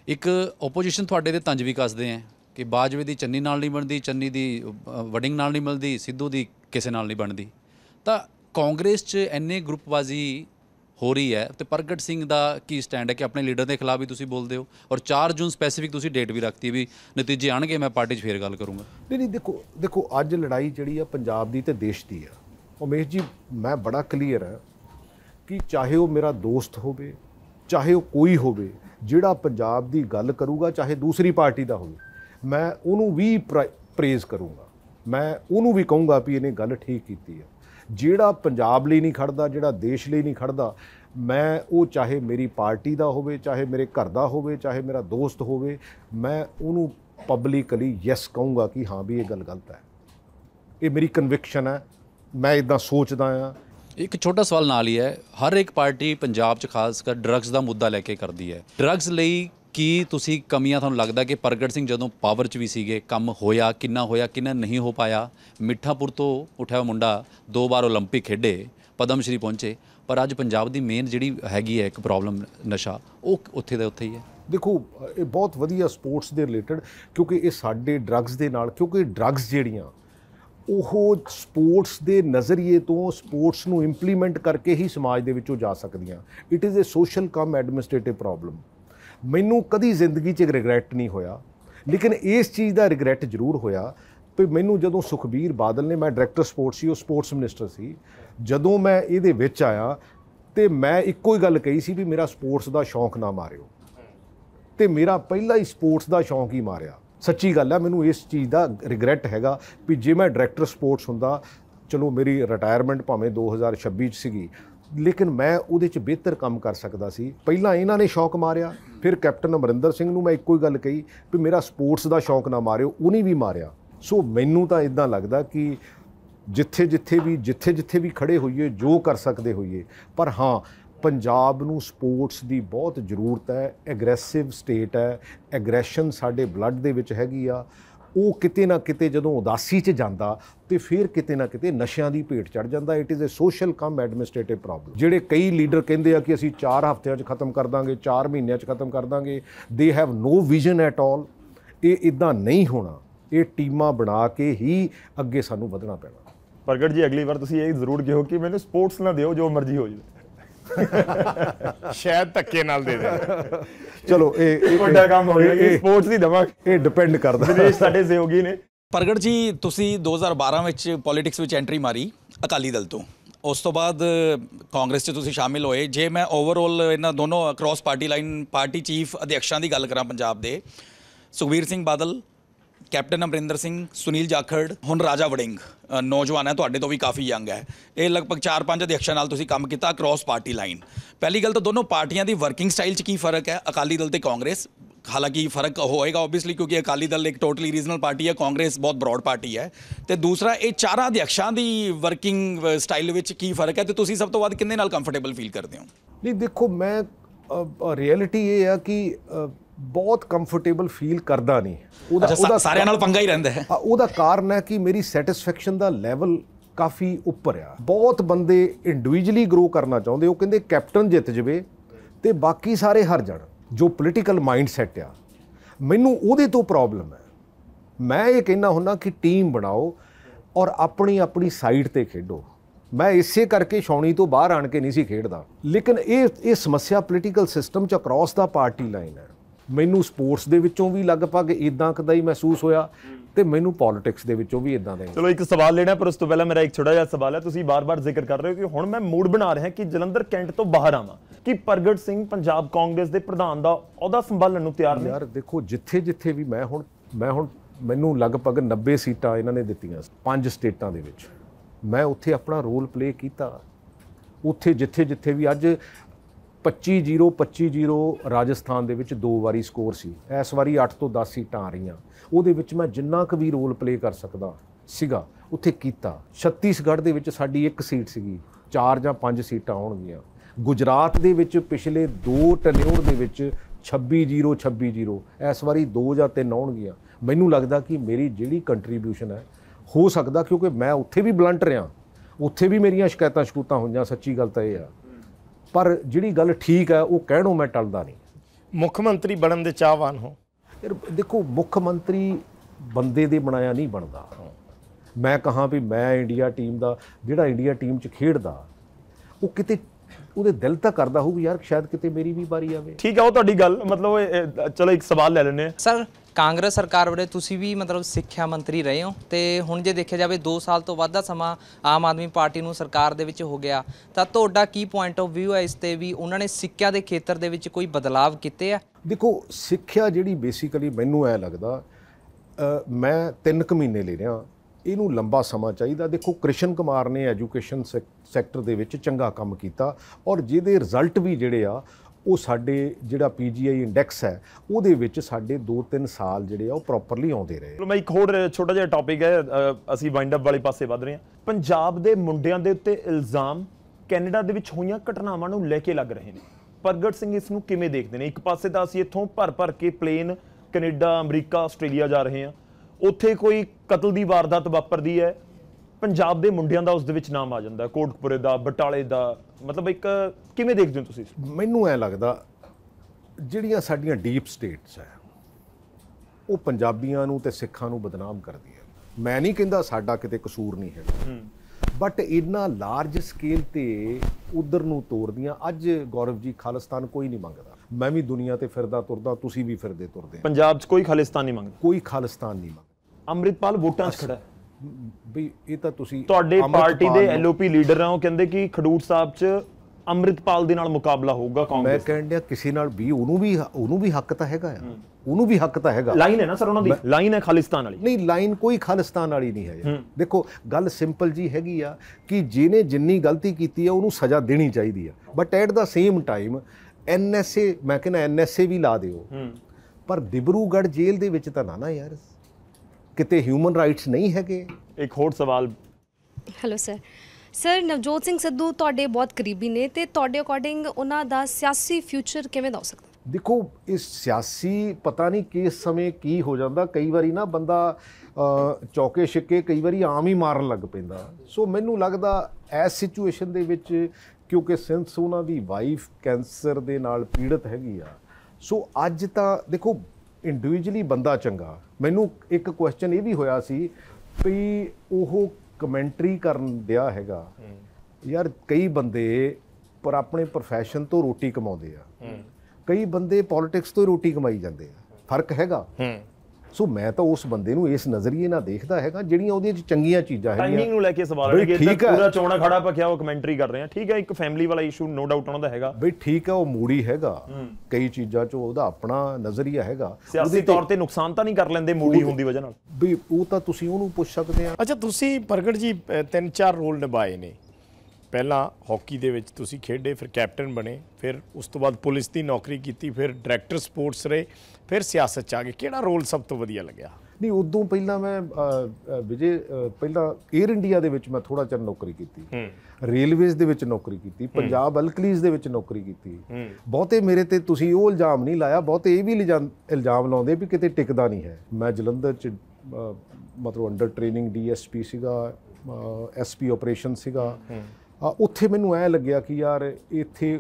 ਇੱਕ ਆਪੋਜੀਸ਼ਨ ਤੁਹਾਡੇ ਦੇ ਤੰਜ ਵੀ ਕੱਸਦੇ ਹੈ ਕਿ ਬਾਜਵੇ ਦੀ ਚੰਨੀ ਨਾਲ ਨਹੀਂ ਬਣਦੀ, ਚੰਨੀ ਦੀ ਵਡਿੰਗ ਨਾਲ ਨਹੀਂ ਮਿਲਦੀ, ਸਿੱਧੂ ਦੀ ਕਿਸੇ ਨਾਲ ਨਹੀਂ ਬਣਦੀ। ਤਾਂ ਕਾਂਗਰਸ 'ਚ ਐਨੇ ਗਰੁੱਪਬਾਜ਼ੀ ਹੋ ਰਹੀ ਹੈ ਤੇ ਪ੍ਰਗਟ ਸਿੰਘ ਦਾ ਕੀ ਸਟੈਂਡ ਹੈ ਕਿ ਆਪਣੇ ਲੀਡਰ ਦੇ ਖਿਲਾਫ ਵੀ ਤੁਸੀਂ ਬੋਲਦੇ ਹੋ? ਔਰ 4 ਜੂਨ ਸਪੈਸੀਫਿਕ ਤੁਸੀਂ ਡੇਟ ਵੀ ਰੱਖਤੀ ਵੀ ਨਤੀਜੇ ਆਣਗੇ, ਮੈਂ ਪਾਰਟੀ 'ਚ ਫੇਰ ਗੱਲ ਕਰੂੰਗਾ। ਨਹੀਂ ਨਹੀਂ, ਦੇਖੋ ਦੇਖੋ, ਅੱਜ ਲੜਾਈ ਜਿਹੜੀ ਆ ਪੰਜਾਬ ਦੀ ਤੇ ਦੇਸ਼ ਦੀ ਆ। ਉਮੇਸ਼ ਜੀ, ਮੈਂ ਬੜਾ ਕਲੀਅਰ ਹਾਂ ਕਿ ਚਾਹੇ ਉਹ ਮੇਰਾ ਦੋਸਤ ਹੋਵੇ, ਚਾਹੇ ਉਹ ਕੋਈ ਹੋਵੇ, ਜਿਹੜਾ ਪੰਜਾਬ ਦੀ ਗੱਲ ਕਰੂਗਾ, ਚਾਹੇ ਦੂਸਰੀ ਪਾਰਟੀ ਦਾ ਹੋਵੇ, ਮੈਂ ਉਹਨੂੰ ਵੀ ਪ੍ਰੇਜ਼ ਕਰੂੰਗਾ। ਮੈਂ ਉਹਨੂੰ ਵੀ ਕਹੂੰਗਾ ਵੀ ਇਹਨੇ ਗੱਲ ਠੀਕ ਕੀਤੀ ਹੈ। ਜਿਹੜਾ ਪੰਜਾਬ ਲਈ ਨਹੀਂ ਖੜਦਾ, ਜਿਹੜਾ ਦੇਸ਼ ਲਈ ਨਹੀਂ ਖੜਦਾ, ਮੈਂ ਉਹ ਚਾਹੇ ਮੇਰੀ ਪਾਰਟੀ ਦਾ ਹੋਵੇ, ਚਾਹੇ ਮੇਰੇ ਘਰ ਦਾ ਹੋਵੇ, ਚਾਹੇ ਮੇਰਾ ਦੋਸਤ ਹੋਵੇ, ਮੈਂ ਉਹਨੂੰ ਪਬਲਿਕਲੀ ਯੈਸ ਕਹੂੰਗਾ ਕਿ ਹਾਂ ਵੀ ਇਹ ਗੱਲ ਗਲਤ ਹੈ। ਇਹ ਮੇਰੀ ਕਨਵਿਕਸ਼ਨ ਹੈ। ਮੈਂ ਇਦਾਂ ਸੋਚਦਾ ਆ ਇੱਕ ਛੋਟਾ ਸਵਾਲ ਨਾਲ ਹੀ ਹੈ ਹਰ ਇੱਕ ਪਾਰਟੀ ਪੰਜਾਬ 'ਚ ਖਾਸ ਕਰ ਡਰੱਗਸ ਦਾ ਮੁੱਦਾ ਲੈ ਕੇ ਕਰਦੀ ਹੈ ਡਰੱਗਸ ਲਈ ਕੀ ਤੁਸੀਂ ਕਮੀਆਂ ਤੁਹਾਨੂੰ ਲੱਗਦਾ ਕਿ ਪ੍ਰਗਟ ਸਿੰਘ ਜਦੋਂ ਪਾਵਰ 'ਚ ਵੀ ਸੀਗੇ ਕੰਮ ਹੋਇਆ ਕਿੰਨਾ ਹੋਇਆ ਕਿੰਨਾ ਨਹੀਂ ਹੋ ਪਾਇਆ ਮਿੱਠਾਪੁਰ ਤੋਂ ਉੱਠਿਆ ਹੋਇਆ ਮੁੰਡਾ ਦੋ ਵਾਰ 올림픽 ਖੇਡੇ ਪਦਮ ਸ਼੍ਰੀ ਪਹੁੰਚੇ ਪਰ ਅੱਜ ਪੰਜਾਬ ਦੀ ਮੇਨ ਜਿਹੜੀ ਹੈਗੀ ਹੈ ਇੱਕ ਪ੍ਰੋਬਲਮ ਨਸ਼ਾ ਉਹ ਉੱਥੇ ਦਾ ਉੱਥੇ ਹੀ ਹੈ ਦੇਖੋ ਇਹ ਬਹੁਤ ਵਧੀਆ ਸਪੋਰਟਸ ਦੇ ਰਿਲੇਟਡ ਕਿਉਂਕਿ ਇਹ ਸਾਡੇ ਡਰੱਗਸ ਦੇ ਨਾਲ ਕਿਉਂਕਿ ਡਰੱਗਸ ਜਿਹੜੀਆਂ ਉਹ ਸਪੋਰਟਸ ਦੇ ਨਜ਼ਰੀਏ ਤੋਂ ਸਪੋਰਟਸ ਨੂੰ ਇੰਪਲੀਮੈਂਟ ਕਰਕੇ ਹੀ ਸਮਾਜ ਦੇ ਵਿੱਚੋਂ ਜਾ ਸਕਦੀਆਂ। It is a social cum administrative problem ਮੈਨੂੰ ਕਦੀ ਜ਼ਿੰਦਗੀ 'ਚ ਰਿਗਰੈਟ ਨਹੀਂ ਹੋਇਆ। ਲੇਕਿਨ ਇਸ ਚੀਜ਼ ਦਾ ਰਿਗਰੈਟ ਜ਼ਰੂਰ ਹੋਇਆ ਵੀ ਮੈਨੂੰ ਜਦੋਂ ਸੁਖਬੀਰ ਬਾਦਲ ਨੇ, ਮੈਂ ਡਾਇਰੈਕਟਰ ਸਪੋਰਟਸ ਸੀ, ਉਹ ਸਪੋਰਟਸ ਮਿਨਿਸਟਰ ਸੀ। ਜਦੋਂ ਮੈਂ ਇਹਦੇ ਵਿੱਚ ਆਇਆ ਤੇ ਮੈਂ ਇੱਕੋ ਹੀ ਗੱਲ ਕਹੀ ਸੀ ਵੀ ਮੇਰਾ ਸਪੋਰਟਸ ਦਾ ਸ਼ੌਂਕ ਨਾ ਮਾਰਿਓ। ਤੇ ਮੇਰਾ ਪਹਿਲਾ ਹੀ ਸਪੋਰਟਸ ਦਾ ਸ਼ੌਂਕ ਹੀ ਮਾਰਿਆ। ਸੱਚੀ ਗੱਲ ਹੈ ਮੈਨੂੰ ਇਸ ਚੀਜ਼ ਦਾ ਰਿਗਰੈਟ ਹੈਗਾ ਵੀ ਜੇ ਮੈਂ ਡਾਇਰੈਕਟਰ ਸਪੋਰਟਸ ਹੁੰਦਾ, ਚਲੋ ਮੇਰੀ ਰਿਟਾਇਰਮੈਂਟ ਭਾਵੇਂ 2026 ਚ ਸੀਗੀ, ਲੇਕਿਨ ਮੈਂ ਉਹਦੇ ਚ ਬਿਹਤਰ ਕੰਮ ਕਰ ਸਕਦਾ ਸੀ। ਪਹਿਲਾਂ ਇਹਨਾਂ ਨੇ ਸ਼ੌਂਕ ਮਾਰਿਆ, ਫਿਰ ਕੈਪਟਨ ਅਮਰਿੰਦਰ ਸਿੰਘ ਨੂੰ ਮੈਂ ਇੱਕੋ ਹੀ ਗੱਲ ਕਹੀ ਵੀ ਮੇਰਾ ਸਪੋਰਟਸ ਦਾ ਸ਼ੌਂਕ ਨਾ ਮਾਰਿਓ, ਉਹਨੇ ਵੀ ਮਾਰਿਆ। ਸੋ ਮੈਨੂੰ ਤਾਂ ਇਦਾਂ ਲੱਗਦਾ ਕਿ ਜਿੱਥੇ ਜਿੱਥੇ ਵੀ ਜਿੱਥੇ ਜਿੱਥੇ ਵੀ ਖੜੇ ਹੋਈਏ, ਜੋ ਕਰ ਸਕਦੇ ਹੋਈਏ, ਪਰ ਹਾਂ ਪੰਜਾਬ ਨੂੰ ਸਪੋਰਟਸ ਦੀ ਬਹੁਤ ਜ਼ਰੂਰਤ ਹੈ ਐਗਰੈਸਿਵ ਸਟੇਟ ਹੈ ਐਗਰੈਸ਼ਨ ਸਾਡੇ ਬਲੱਡ ਦੇ ਵਿੱਚ ਹੈਗੀ ਆ। ਉਹ ਕਿਤੇ ਨਾ ਕਿਤੇ ਜਦੋਂ ਉਦਾਸੀ 'ਚ ਜਾਂਦਾ ਤੇ ਫਿਰ ਕਿਤੇ ਨਾ ਕਿਤੇ ਨਸ਼ਿਆਂ ਦੀ ਭੇਟ ਚੜ ਜਾਂਦਾ। It is a social cum administrative problem ਜਿਹੜੇ ਕਈ ਲੀਡਰ ਕਹਿੰਦੇ ਆ ਕਿ ਅਸੀਂ 4 ਹਫ਼ਤਿਆਂ 'ਚ ਖਤਮ ਕਰ ਦਾਂਗੇ 4 ਮਹੀਨਿਆਂ 'ਚ ਖਤਮ ਕਰ ਦਾਂਗੇ they have no vision at all ਇਹ ਇਦਾਂ ਨਹੀਂ ਹੋਣਾ। ਇਹ ਟੀਮਾਂ ਬਣਾ ਕੇ ਹੀ ਅੱਗੇ ਸਾਨੂੰ ਵਧਣਾ ਪੈਣਾ। ਪ੍ਰਗਟ ਜੀ, ਅਗਲੀ ਵਾਰ ਤੁਸੀਂ ਇਹ ਜ਼ਰੂਰ ਕਹੋ ਕਿ ਮੈਨੂੰ ਸਪੋਰਟਸ ਨਾ ਦਿਓ, ਜੋ ਮਰਜ਼ੀ ਹੋ ਜਾਵੇ। ਸ਼ਾਇਦ ਧੱਕੇ ਨਾਲ ਦੇ ਦੇ। ਚਲੋ ਇਹ ਇਹ- ਵੱਡਾ ਕੰਮ ਹੋ ਗਿਆ ਕਿ ਇਹ- ਸਪੋਰਟਸ ਦੀ ਦਵਾਂਗੇ ਇਹ ਡਿਪੈਂਡ ਕਰਦਾ। ਵਿਦੇਸ਼ ਸਾਡੇ ਸਹਿਯੋਗੀ ਨੇ। ਪ੍ਰਗਟ ਜੀ ਤੁਸੀਂ 2012 ਵਿੱਚ ਪੋਲਿਟਿਕਸ ਵਿੱਚ ਐਂਟਰੀ ਮਾਰੀ ਅਕਾਲੀ ਦਲ ਤੋਂ। ਉਸ ਤੋਂ ਬਾਅਦ ਕਾਂਗਰਸ 'ਚ ਤੁਸੀਂ ਸ਼ਾਮਿਲ ਹੋਏ। ਜੇ ਮੈਂ ਓਵਰਆਲ ਇਹਨਾਂ ਦੋਨੋਂ across party line party chief ਅਧਿਕਸ਼ਾਂ ਦੀ ਗੱਲ ਕਰਾਂ ਪੰਜਾਬ ਦੇ ਸੁਖਬੀਰ ਸਿੰਘ ਬਾਦਲ ਕੈਪਟਨ ਅਮਰਿੰਦਰ ਸਿੰਘ, ਸੁਨੀਲ ਜਾਖੜ, ਹੁਣ ਰਾਜਾ ਵੜਿੰਗ ਨੌਜਵਾਨ ਹੈ, ਤੁਹਾਡੇ ਤੋਂ ਵੀ ਕਾਫੀ ਯੰਗ ਹੈ। ਇਹ ਲਗਭਗ 4-5 ਅਧਿਕਸ਼ਾਂ ਨਾਲ ਤੁਸੀਂ ਕੰਮ ਕੀਤਾ ਅਕ੍ਰੋਸ ਪਾਰਟੀ ਲਾਈਨ ਪਹਿਲੀ ਗੱਲ ਤਾਂ ਦੋਨੋਂ ਪਾਰਟੀਆਂ ਦੀ ਵਰਕਿੰਗ ਸਟਾਈਲ 'ਚ ਕੀ ਫ਼ਰਕ ਹੈ? ਅਕਾਲੀ ਦਲ ਤੇ ਕਾਂਗਰਸ। ਹਾਲਾਂਕਿ ਫ਼ਰਕ ਹੋਏਗਾ ਆਬਵੀਅਸਲੀ ਕਿਉਂਕਿ ਅਕਾਲੀ ਦਲ ਇੱਕ ਟੋਟਲੀ ਰੀਜਨਲ ਪਾਰਟੀ ਹੈ, ਕਾਂਗਰਸ ਬਹੁਤ ਬ੍ਰੌਡ ਪਾਰਟੀ ਹੈ। ਤੇ ਦੂਸਰਾ, ਇਹ ਚਾਰਾਂ ਅਧਿਕਸ਼ਾਂ ਦੀ ਵਰਕਿੰਗ ਸਟਾਈਲ ਵਿੱਚ ਕੀ ਫ਼ਰਕ ਹੈ? ਤੇ ਤੁਸੀਂ ਸਭ ਤੋਂ ਵੱਧ ਕਿੰਨੇ ਨਾਲ ਕੰਫਰਟੇਬਲ ਫੀਲ ਕਰਦੇ ਹੋ? ਨਹੀਂ, ਦੇਖੋ, ਮੈਂ ਰਿਐਲਿਟੀ ਇਹ ਆ ਕਿ ਬਹੁਤ ਕੰਫਰਟੇਬਲ ਫੀਲ ਕਰਦਾ ਨਹੀਂ। ਅੱਛਾ ਸਾ- ਸਾਰਿਆਂ ਨਾਲ ਪੰਗਾ ਹੀ ਰਹਿੰਦਾ ਹੈ। ਉਹਦਾ ਕਾਰਨ ਹੈ ਕਿ ਮੇਰੀ ਸੈਟੀਸਫੈਕਸ਼ਨ ਦਾ ਲੈਵਲ ਕਾਫੀ ਉੱਪਰ ਆ। ਬਹੁਤ ਬੰਦੇ ਇੰਡੀਵਿਜੂਅਲੀ ਗਰੋ ਕਰਨਾ ਚਾਹੁੰਦੇ ਉਹ ਕਹਿੰਦੇ ਕੈਪਟਨ ਜਿੱਤ ਜਵੇ ਤੇ ਬਾਕੀ ਸਾਰੇ ਹਾਰ ਜਾਣ ਜੋ ਪੋਲੀਟੀਕਲ ਮਾਈਂਡ ਸੈਟ ਆ। ਮੈਨੂੰ ਉਹਦੇ ਤੋਂ ਪ੍ਰੋਬਲਮ ਹੈ। ਮੈਂ ਇਹ ਕਹਿਣਾ ਹੁੰਦਾ ਕਿ ਟੀਮ ਬਣਾਓ ਔਰ ਆਪਣੀ ਆਪਣੀ ਸਾਈਡ ਤੇ ਖੇਡੋ। ਮੈਂ ਇਸੇ ਕਰਕੇ ਛਾਉਣੀ ਤੋਂ ਬਾਹਰ ਆਣ ਕੇ ਨਹੀਂ ਸੀ ਖੇਡਦਾ। ਲੇਕਿਨ ਇਹ ਇਹ ਸਮੱਸਿਆ ਪੋਲੀਟੀਕਲ ਸਿਸਟਮ ਚ ਅਕ੍ਰੋਸ ਦਾ ਪਾਰਟੀ ਲਾਈਨ ਹੈ। ਮੈਨੂੰ ਸਪੋਰਟਸ ਦੇ ਵਿੱਚੋਂ ਵੀ ਲਗਭਗ ਇਦਾਂ ਕਦਾ ਹੀ ਮਹਿਸੂਸ ਹੋਇਆ ਤੇ ਮੈਨੂੰ ਪੋਲਿਟਿਕਸ ਦੇ ਵਿੱਚੋਂ ਵੀ ਇਦਾਂ ਦਾ ਚਲੋ ਇੱਕ ਸਵਾਲ ਲੈਣਾ ਪਰ ਉਸ ਤੋਂ ਪਹਿਲਾਂ ਮੇਰਾ ਇੱਕ ਛੋਟਾ ਜਿਹਾ ਸਵਾਲ ਹੈ। ਤੁਸੀਂ ਬਾਰ-ਬਾਰ ਜ਼ਿਕਰ ਕਰ ਰਹੇ ਹੋ ਕਿ ਹੁਣ ਮੈਂ ਮੂਡ ਬਣਾ ਰਿਹਾ ਕਿ ਜਲੰਧਰ ਕੈਂਟ ਤੋਂ ਬਾਹਰ ਆਵਾਂ ਕਿ ਪ੍ਰਗਟ ਸਿੰਘ ਪੰਜਾਬ ਕਾਂਗਰਸ ਦੇ ਪ੍ਰਧਾਨ ਦਾ ਅਹੁਦਾ ਸੰਭਾਲਣ ਨੂੰ ਤਿਆਰ ਨੇ? ਯਾਰ ਦੇਖੋ ਜਿੱਥੇ ਜਿੱਥੇ ਵੀ ਮੈਂ ਹੁਣ ਮੈਂ ਹੁਣ ਮੈਨੂੰ ਲਗਭਗ 90 ਸੀਟਾਂ ਇਹਨਾਂ ਨੇ ਦਿੱਤੀਆਂ ਪੰਜ ਸਟੇਟਾਂ ਦੇ ਵਿੱਚ। ਮੈਂ ਉੱਥੇ ਆਪਣਾ ਰੋਲ ਪਲੇ ਕੀਤਾ। ਉੱਥੇ ਜਿੱਥੇ ਜਿੱਥੇ ਵੀ ਅੱਜ 25-0 25-0 ਰਾਜਸਥਾਨ ਦੇ ਵਿੱਚ ਦੋ ਵਾਰੀ ਸਕੋਰ ਸੀ। ਇਸ ਵਾਰੀ 8 ਤੋਂ 10 ਸੀਟਾਂ ਆ ਰਹੀਆਂ। ਉਹਦੇ ਵਿੱਚ ਮੈਂ ਜਿੰਨਾ ਕੁ ਵੀ ਰੋਲ ਪਲੇ ਕਰ ਸਕਦਾ ਸੀਗਾ, ਉੱਥੇ ਕੀਤਾ। ਛੱਤੀਸਗੜ੍ਹ ਦੇ ਵਿੱਚ ਸਾਡੀ ਇੱਕ ਸੀਟ ਸੀਗੀ, ਚਾਰ ਜਾਂ ਪੰਜ ਸੀਟਾਂ ਆਉਣਗੀਆਂ। ਗੁਜਰਾਤ ਦੇ ਵਿੱਚ ਪਿਛਲੇ ਦੋ ਟਨਿਓਰ ਦੇ ਵਿੱਚ 26-0 26-0 ਇਸ ਵਾਰੀ ਦੋ ਜਾਂ ਤਿੰਨ ਆਉਣਗੀਆਂ। ਮੈਨੂੰ ਲੱਗਦਾ ਕਿ ਮੇਰੀ ਜਿਹੜੀ ਕੰਟਰੀਬਿਊਸ਼ਨ ਹੈ, ਹੋ ਸਕਦਾ ਕਿਉਂਕਿ ਮੈਂ ਉੱਥੇ ਵੀ ਬਲੰਟ ਰਿਹਾ। ਉੱਥੇ ਵੀ ਮੇਰੀਆਂ ਸ਼ਿਕਾਇਤਾਂ ਸ਼ਕੂਤਾਂ ਹੋਈਆਂ, ਸੱਚੀ ਗੱਲ ਤਾਂ ਇਹ ਆ। ਪਰ ਜਿਹੜੀ ਗੱਲ ਠੀਕ ਹੈ ਉਹ ਕਹਿਣੋਂ ਮੈਂ ਟਲਦਾ ਨਹੀਂ। ਮੁੱਖ ਮੰਤਰੀ ਬਣਨ ਦੇ ਚਾਹਵਾਨ ਹੋ। ਯਾਰ ਦੇਖੋ ਮੁੱਖ ਮੰਤਰੀ ਬੰਦੇ ਦੇ ਬਣਾਇਆ ਨਹੀਂ ਬਣਦਾ। ਮੈਂ ਕਹਾਂ ਵੀ ਮੈਂ ਇੰਡੀਆ ਟੀਮ ਦਾ ਜਿਹੜਾ ਇੰਡੀਆ ਟੀਮ 'ਚ ਖੇਡਦਾ ਉਹ ਕਿਤੇ ਉਹਦੇ ਦਿਲ ਤਾਂ ਕਰਦਾ ਹੋਊ ਵੀ ਯਾਰ ਸ਼ਾਇਦ ਕਿਤੇ ਮੇਰੀ ਵੀ ਵਾਰੀ ਆਵੇ। ਠੀਕ ਹੈ ਉਹ ਤੁਹਾਡੀ ਗੱਲ ਮਤਲਬ ਚਲੋ ਇੱਕ ਸਵਾਲ ਲੈ ਲੈਂਦੇ ਹਾਂ। ਸਰ ਕਾਂਗਰਸ ਸਰਕਾਰ ਵੇਲੇ ਤੁਸੀਂ ਵੀ ਮਤਲਬ ਸਿੱਖਿਆ ਮੰਤਰੀ ਰਹੇ ਹੋ ਤੇ ਹੁਣ ਜੇ ਦੇਖਿਆ ਜਾਵੇ 2 ਸਾਲ ਤੋਂ ਵੱਧ ਦਾ ਸਮਾਂ ਆਮ ਆਦਮੀ ਪਾਰਟੀ ਨੂੰ ਸਰਕਾਰ ਦੇ ਵਿੱਚ ਹੋ ਗਿਆ, ਤਾਂ ਤੁਹਾਡਾ ਕੀ ਪੁਆਇੰਟ ਆਫ ਵਿਊ ਹੈ ਇਸ ਤੇ ਵੀ ਉਹਨਾਂ ਨੇ ਸਿੱਖਿਆ ਦੇ ਖੇਤਰ ਦੇ ਵਿੱਚ ਕੋਈ ਬਦਲਾਵ ਕੀਤੇ ਆ? ਦੇਖੋ, ਸਿੱਖਿਆ ਜਿਹੜੀ ਬੇਸਿਕਲੀ ਮੈਨੂੰ ਐ ਲੱਗਦਾ ਮੈਂ 3 ਕੁ ਮਹੀਨੇ ਲੈ ਰਿਹਾ, ਇਹਨੂੰ ਲੰਬਾ ਸਮਾਂ ਚਾਹੀਦਾ। ਦੇਖੋ, ਕ੍ਰਿਸ਼ਨ ਕੁਮਾਰ ਨੇ ਐਜੂਕੇਸ਼ਨ ਸੈਕਟਰ ਦੇ ਵਿੱਚ ਚੰਗਾ ਕੰਮ ਕੀਤਾ ਔਰ ਜਿਹਦੇ ਰਿਜ਼ਲਟ ਵੀ ਜਿਹੜੇ ਆ ਉਹ ਸਾਡੇ ਜਿਹੜਾ ਪੀਜੀਆਈ ਇੰਡੈਕਸ ਹੈ ਉਹਦੇ ਵਿੱਚ ਸਾਡੇ 2-3 ਸਾਲ ਜਿਹੜੇ ਆ ਉਹ ਪ੍ਰੋਪਰਲੀ ਆਉਂਦੇ ਰਹੇ। ਚਲੋ ਮੈਂ ਇੱਕ ਹੋਰ ਛੋਟਾ ਜਿਹਾ ਟੌਪਿਕ ਹੈ ਅਸੀਂ ਵਾਈਂਡ ਅਪ ਵਾਲੇ ਪਾਸੇ ਵਧ ਰਹੇ ਹਾਂ। ਪੰਜਾਬ ਦੇ ਮੁੰਡਿਆਂ ਦੇ ਉੱਤੇ ਇਲਜ਼ਾਮ ਕੈਨੇਡਾ ਦੇ ਵਿੱਚ ਹੋਈਆਂ ਘਟਨਾਵਾਂ ਨੂੰ ਲੈ ਕੇ ਲੱਗ ਰਹੇ ਨੇ। ਪ੍ਰਗਟ ਸਿੰਘ ਇਸ ਨੂੰ ਕਿਵੇਂ ਦੇਖਦੇ ਨੇ? ਇੱਕ ਪਾਸੇ ਤਾਂ ਅਸੀਂ ਇੱਥੋਂ ਭਰ ਭਰ ਕੇ ਪਲੇਨ ਕੈਨੇਡਾ ਅਮਰੀਕਾ ਆਸਟ੍ਰੇਲੀਆ ਜਾ ਰਹੇ ਹਾਂ। ਉੱਥੇ ਕੋਈ ਕਤਲ ਦੀ ਵਾਰਦਾਤ ਵਾਪਰਦੀ ਹੈ। ਪੰਜਾਬ ਦੇ ਮੁੰਡਿਆਂ ਦਾ ਉਸ ਦੇ ਵਿੱਚ ਨਾਮ ਆ ਜਾਂਦਾ। ਹੈ, ਕੋਟਕਪੁਰੇ ਦਾ ਬਟਾਲੇ ਦਾ ਮਤਲਬ ਇੱਕ ਕਿਵੇਂ ਦੇਖਦੇ ਹੋ ਤੁਸੀਂ? ਮੈਨੂੰ ਐ ਲੱਗਦਾ ਜਿਹੜੀਆਂ ਸਾਡੀਆਂ ਡੀਪ ਸਟੇਟਸ ਹੈ ਉਹ ਪੰਜਾਬੀਆਂ ਨੂੰ ਤੇ ਸਿੱਖਾਂ ਨੂੰ ਬਦਨਾਮ ਕਰਦੀ ਹੈ ਮੈਂ ਨਹੀਂ ਕਹਿੰਦਾ ਸਾਡਾ ਕਿਤੇ ਕਸੂਰ ਨਹੀਂ ਹੈਗਾ। ਬਟ ਇੰਨਾ ਲਾਰਜ ਸਕੇਲ ਤੇ ਉਧਰ ਨੂੰ ਤੋਰਦੀਆਂ ਅੱਜ ਗੌਰਵ ਜੀ ਖਾਲਿਸਤਾਨ ਕੋਈ ਨਹੀਂ ਮੰਗਦਾ। ਮੈਂ ਵੀ ਦੁਨੀਆ ਤੇ ਫਿਰਦਾ ਤੁਰਦਾ ਤੁਸੀਂ ਵੀ ਫਿਰਦੇ ਤੁਰਦੇ ਪੰਜਾਬ 'ਚ ਕੋਈ ਖਾਲਿਸਤਾਨ ਨਹੀਂ ਮੰਗਦਾ। ਕੋਈ ਖਾਲਿਸਤਾਨ ਨਹੀਂ ਮੰਗਦਾ। ਅੰਮ੍ਰਿਤਪਾਲ ਵੋਟਾਂ 'ਚ ਖੜਾ ਹੈ। ਵੀ ਇਹ ਤਾਂ ਤੁਸੀਂ ਤੁਹਾਡੇ ਪਾਰਟੀ ਦੇ ਐਲਓਪੀ ਲੀਡਰ ਆ ਉਹ ਕਹਿੰਦੇ ਕਿ ਖਡੂਰ ਸਾਹਿਬ 'ਚ ਅੰਮ੍ਰਿਤਪਾਲ ਦੇ ਨਾਲ ਮੁਕਾਬਲਾ ਹੋਊਗਾ ਮੈਂ ਕਾਂਗਰਸ ਕਹਿਣ ਡਿਆ ਕਿਸੇ ਨਾਲ ਵੀ ਉਹਨੂੰ ਵੀ ਉਹਨੂੰ ਵੀ ਹੱਕ ਤਾਂ ਹੈਗਾ ਆ। ਉਹਨੂੰ ਵੀ ਹੱਕ ਤਾਂ ਹੈਗਾ। ਲਾਈਨ ਹੈ ਨਾ ਸਰ ਉਹਨਾਂ ਦੀ? ਲਾਈਨ ਹੈ ਖਾਲਿਸਤਾਨ ਵਾਲੀ। ਨਹੀਂ ਲਾਈਨ ਕੋਈ ਖਾਲਿਸਤਾਨ ਵਾਲੀ ਨਹੀਂ ਹੈ ਯਾਰ। ਦੇਖੋ ਗੱਲ ਸਿੰਪਲ ਜੀ ਹੈਗੀ ਆ ਕਿ ਜਿਹਨੇ ਜਿੰਨੀ ਗਲਤੀ ਕੀਤੀ ਆ ਉਹਨੂੰ ਸਜ਼ਾ ਦੇਣੀ ਚਾਹੀਦੀ ਆ। But at the same time NSA ਮੈਂ ਕਹਿੰਦਾ ਐਨਐਸਏ ਵੀ ਲਾ ਦਿਓ। ਪਰ ਦਿਬਰੂਗੜ੍ਹ ਜੇਲ੍ਹ ਦੇ ਵਿੱਚ ਤਾਂ ਨਾ ਨਾ ਯਾਰ। ਕਿਤੇ ਹਿਊਮਨ ਰਾਈਟਸ ਨਹੀਂ ਹੈਗੇ? ਇੱਕ ਹੋਰ ਸਵਾਲ। Hello sir sir Navjot Singh Sidhu ਤੁਹਾਡੇ ਬਹੁਤ ਕਰੀਬੀ ਨੇ ਤੇ ਤੁਹਾਡੇ ਅਕੋਰਡਿੰਗ ਉਹਨਾਂ ਦਾ ਸਿਆਸੀ ਫਿਊਚਰ ਕਿਵੇਂ ਦਾ ਹੋ ਸਕਦਾ? ਦੇਖੋ ਇਸ ਸਿਆਸੀ ਪਤਾ ਨਹੀਂ ਕਿਸ ਸਮੇਂ ਕੀ ਹੋ ਜਾਂਦਾ। ਕਈ ਵਾਰੀ ਨਾ ਬੰਦਾ ਚੌਕੇ ਛਿੱਕੇ ਕਈ ਵਾਰੀ ਆਮ ਹੀ ਮਾਰਨ ਲੱਗ ਪੈਂਦਾ। ਸੋ ਮੈਨੂੰ ਲੱਗਦਾ ਐਸ ਸਿਚੁਏਸ਼ਨ ਦੇ ਵਿੱਚ ਕਿਉਂਕਿ ਸਿੰਸ ਉਹਨਾਂ ਦੀ ਵਾਈਫ ਕੈਂਸਰ ਦੇ ਨਾਲ ਪੀੜਤ ਹੈਗੀ ਆ। ਸੋ ਅੱਜ ਤਾਂ ਦੇਖੋ ਇੰਡੀਵਿਜੂਅਲੀ ਬੰਦਾ ਚੰਗਾ। ਮੈਨੂੰ ਇੱਕ ਕੁਐਸਚਨ ਇਹ ਵੀ ਹੋਇਆ ਸੀ ਵੀ ਉਹ ਕਮੈਂਟਰੀ ਕਰਨ ਦਿਆ ਹੈਗਾ। ਯਾਰ ਕਈ ਬੰਦੇ ਪਰ ਆਪਣੇ profession ਤੋਂ ਰੋਟੀ ਕਮਾਉਂਦੇ ਆ। ਕਈ ਬੰਦੇ ਪੋਲਿਟਿਕਸ ਤੋਂ ਰੋਟੀ ਕਮਾਈ ਜਾਂਦੇ ਆ। ਫ਼ਰਕ ਹੈਗਾ। ਸੋ ਮੈਂ ਤਾਂ ਉਸ ਬੰਦੇ ਨੂੰ ਇਸ ਨਜ਼ਰੀਏ ਨਾਲ ਦੇਖਦਾ ਹੈਗਾ ਜਿਹੜੀਆਂ ਉਹਦੀਆਂ ਚ ਚੰਗੀਆਂ ਚੀਜ਼ਾਂ ਟਾਈਮਿੰਗ ਹੈਗੀਆਂ ਨੂੰ ਲੈ ਕੇ ਸਵਾਲ ਹੈ ਕਿ ਠੀਕ ਇੱਦਾਂ ਹੈ। ਪੂਰਾ ਚੋਣਾ ਖੜਾ ਪਕਿਆ ਉਹ ਕਮੈਂਟਰੀ ਕਰ ਰਹੇ ਆ ਠੀਕ ਹੈ ਇੱਕ ਫੈਮਿਲੀ ਵਾਲਾ ਇਸ਼ੂ ਨੋ ਡਾਊਟ ਉਹਨਾਂ ਦਾ ਹੈਗਾ। ਬਈ ਠੀਕ ਹੈ ਉਹ ਮੂੜੀ ਹੈਗਾ। ਕਈ ਚੀਜ਼ਾਂ 'ਚ ਉਹਦਾ ਆਪਣਾ ਨਜ਼ਰੀਆ ਹੈਗਾ। ਸਿਆਸੀ ਤੌਰ ਤੇ ਨੁਕਸਾਨ ਤਾਂ ਨਹੀਂ ਕਰ ਲੈਂਦੇ ਮੂਡੀ ਹੋਣ ਦੀ ਵਜ੍ਹਾ ਨਾਲ। ਵੀ ਉਹ ਤਾਂ ਤੁਸੀਂ ਉਹਨੂੰ ਪੁੱਛ ਸਕਦੇ ਆ। ਅੱਛਾ ਤੁਸੀਂ ਪ੍ਰਗਟ ਜੀ ਤਿੰਨ ਚਾਰ ਰੋਲ ਨਿਭਾਏ ਨੇ। ਪਹਿਲਾਂ ਹਾਕੀ ਦੇ ਵਿੱਚ ਤੁਸੀਂ ਖੇਡੇ ਫਿਰ ਕੈਪਟਨ ਬਣੇ ਫਿਰ ਉਸ ਤੋਂ ਬਾਅਦ ਪੁਲਿਸ ਦੀ ਨੌਕਰੀ ਕੀਤੀ ਫਿਰ ਡਾਇਰੈਕਟਰ ਸਪੋਰਟਸ ਰਹੇ ਫਿਰ ਸਿਆਸਤ ਚ ਆ ਗਏ। ਕਿਹੜਾ ਰੋਲ ਸਭ ਤੋਂ ਵਧੀਆ ਲੱਗਿਆ? ਨਹੀਂ ਉਦੋਂ ਪਹਿਲਾਂ ਮੈਂ ਵਿਜੇ ਪਹਿਲਾਂ 에ਅਰ ਇੰਡੀਆ ਦੇ ਵਿੱਚ ਮੈਂ ਥੋੜਾ ਚਿਰ ਨੌਕਰੀ ਕੀਤੀ। ਰੇਲਵੇਜ਼ ਦੇ ਵਿੱਚ ਨੌਕਰੀ ਕੀਤੀ ਪੰਜਾਬ ਅਲਕਲੀਜ਼ ਦੇ ਵਿੱਚ ਨੌਕਰੀ ਕੀਤੀ। ਬਹੁਤੇ ਮੇਰੇ ਤੇ ਤੁਸੀਂ ਉਹ ਇਲਜ਼ਾਮ ਨਹੀਂ ਲਾਇਆ ਬਹੁਤੇ ਇਹ ਵੀ ਇਲਜ਼ਾਮ ਲਾਉਂਦੇ ਵੀ ਕਿਤੇ ਟਿਕਦਾ ਨਹੀਂ ਹੈ। ਮੈਂ ਜਲੰਧਰ ਚ ਮਤਲਬ ਅੰਡਰ ਟ੍ਰੇਨਿੰਗ ਡੀਐਸਪੀ ਸੀਗਾ ਐਸਪੀ ਆਪਰੇਸ਼ਨ ਸੀਗਾ। ਉੱਥੇ ਮੈਨੂੰ ਐ ਲੱਗਿਆ ਕਿ ਯਾਰ ਇੱਥੇ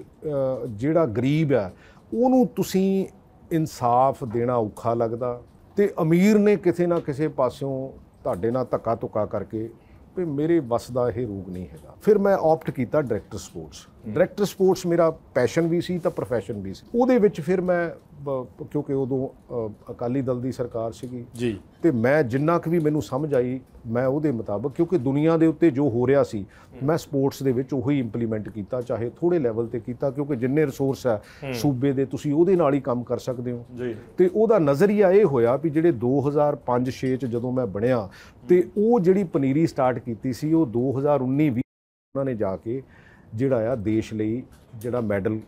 ਜਿਹੜਾ ਗਰੀਬ ਆ ਉਹਨੂੰ ਤੁਸੀਂ ਇਨਸਾਫ ਦੇਣਾ ਔਖਾ ਲੱਗਦਾ ਤੇ ਅਮੀਰ ਨੇ ਕਿਸੇ ਨਾ ਕਿਸੇ ਪਾਸਿਓਂ ਤੁਹਾਡੇ ਨਾਲ ਧੱਕਾ ਧੁੱਕਾ ਕਰਕੇ ਵੀ ਮੇਰੇ ਵੱਸ ਦਾ ਇਹ ਰੋਗ ਨਹੀਂ ਹੈਗਾ। ਫਿਰ ਮੈਂ ਆਪਟ ਕੀਤਾ ਡਾਇਰੈਕਟਰ ਸਪੋਰਟਸ ਡਾਇਰੈਕਟਰ ਸਪੋਰਟਸ ਮੇਰਾ ਪੈਸ਼ਨ ਵੀ ਸੀ ਤਾਂ ਪ੍ਰੋਫੈਸ਼ਨ ਵੀ ਸੀ। ਉਹਦੇ ਵਿੱਚ ਫਿਰ ਮੈਂ ਕਿਉਂਕਿ ਉਦੋਂ ਅਕਾਲੀ ਦਲ ਦੀ ਸਰਕਾਰ ਸੀਗੀ। ਜੀ। ਤੇ ਮੈਂ ਜਿੰਨਾ ਕੁ ਵੀ ਮੈਨੂੰ ਸਮਝ ਆਈ ਮੈਂ ਉਹਦੇ ਮੁਤਾਬਕ ਕਿਉਂਕਿ ਦੁਨੀਆ ਦੇ ਉੱਤੇ ਜੋ ਹੋ ਰਿਹਾ ਸੀ ਮੈਂ ਸਪੋਰਟਸ ਦੇ ਵਿੱਚ ਉਹੀ ਇੰਪਲੀਮੈਂਟ ਕੀਤਾ ਚਾਹੇ ਥੋੜੇ ਲੈਵਲ ਤੇ ਕੀਤਾ ਕਿਉਂਕਿ ਜਿੰਨੇ ਰਿਸੋਰਸ ਹੈ ਸੂਬੇ ਦੇ ਤੁਸੀਂ ਉਹਦੇ ਨਾਲ ਹੀ ਕੰਮ ਕਰ ਸਕਦੇ ਹੋ। ਤੇ ਉਹਦਾ ਨਜ਼ਰੀਆ ਇਹ ਹੋਇਆ ਵੀ ਜਿਹੜੇ 2005-6 ਚ ਜਦੋਂ ਮੈਂ ਬਣਿਆ ਤੇ ਉਹ ਜਿਹੜੀ ਪਨੀਰੀ ਸਟਾਰਟ ਕੀਤੀ ਸੀ ਉਹ 2019 20 ਉਹਨਾਂ ਨੇ ਜਾ ਕੇ ਜਿਹੜਾ ਆ ਦੇਸ਼ ਲਈ ਜਿਹੜਾ ਮੈਡਲ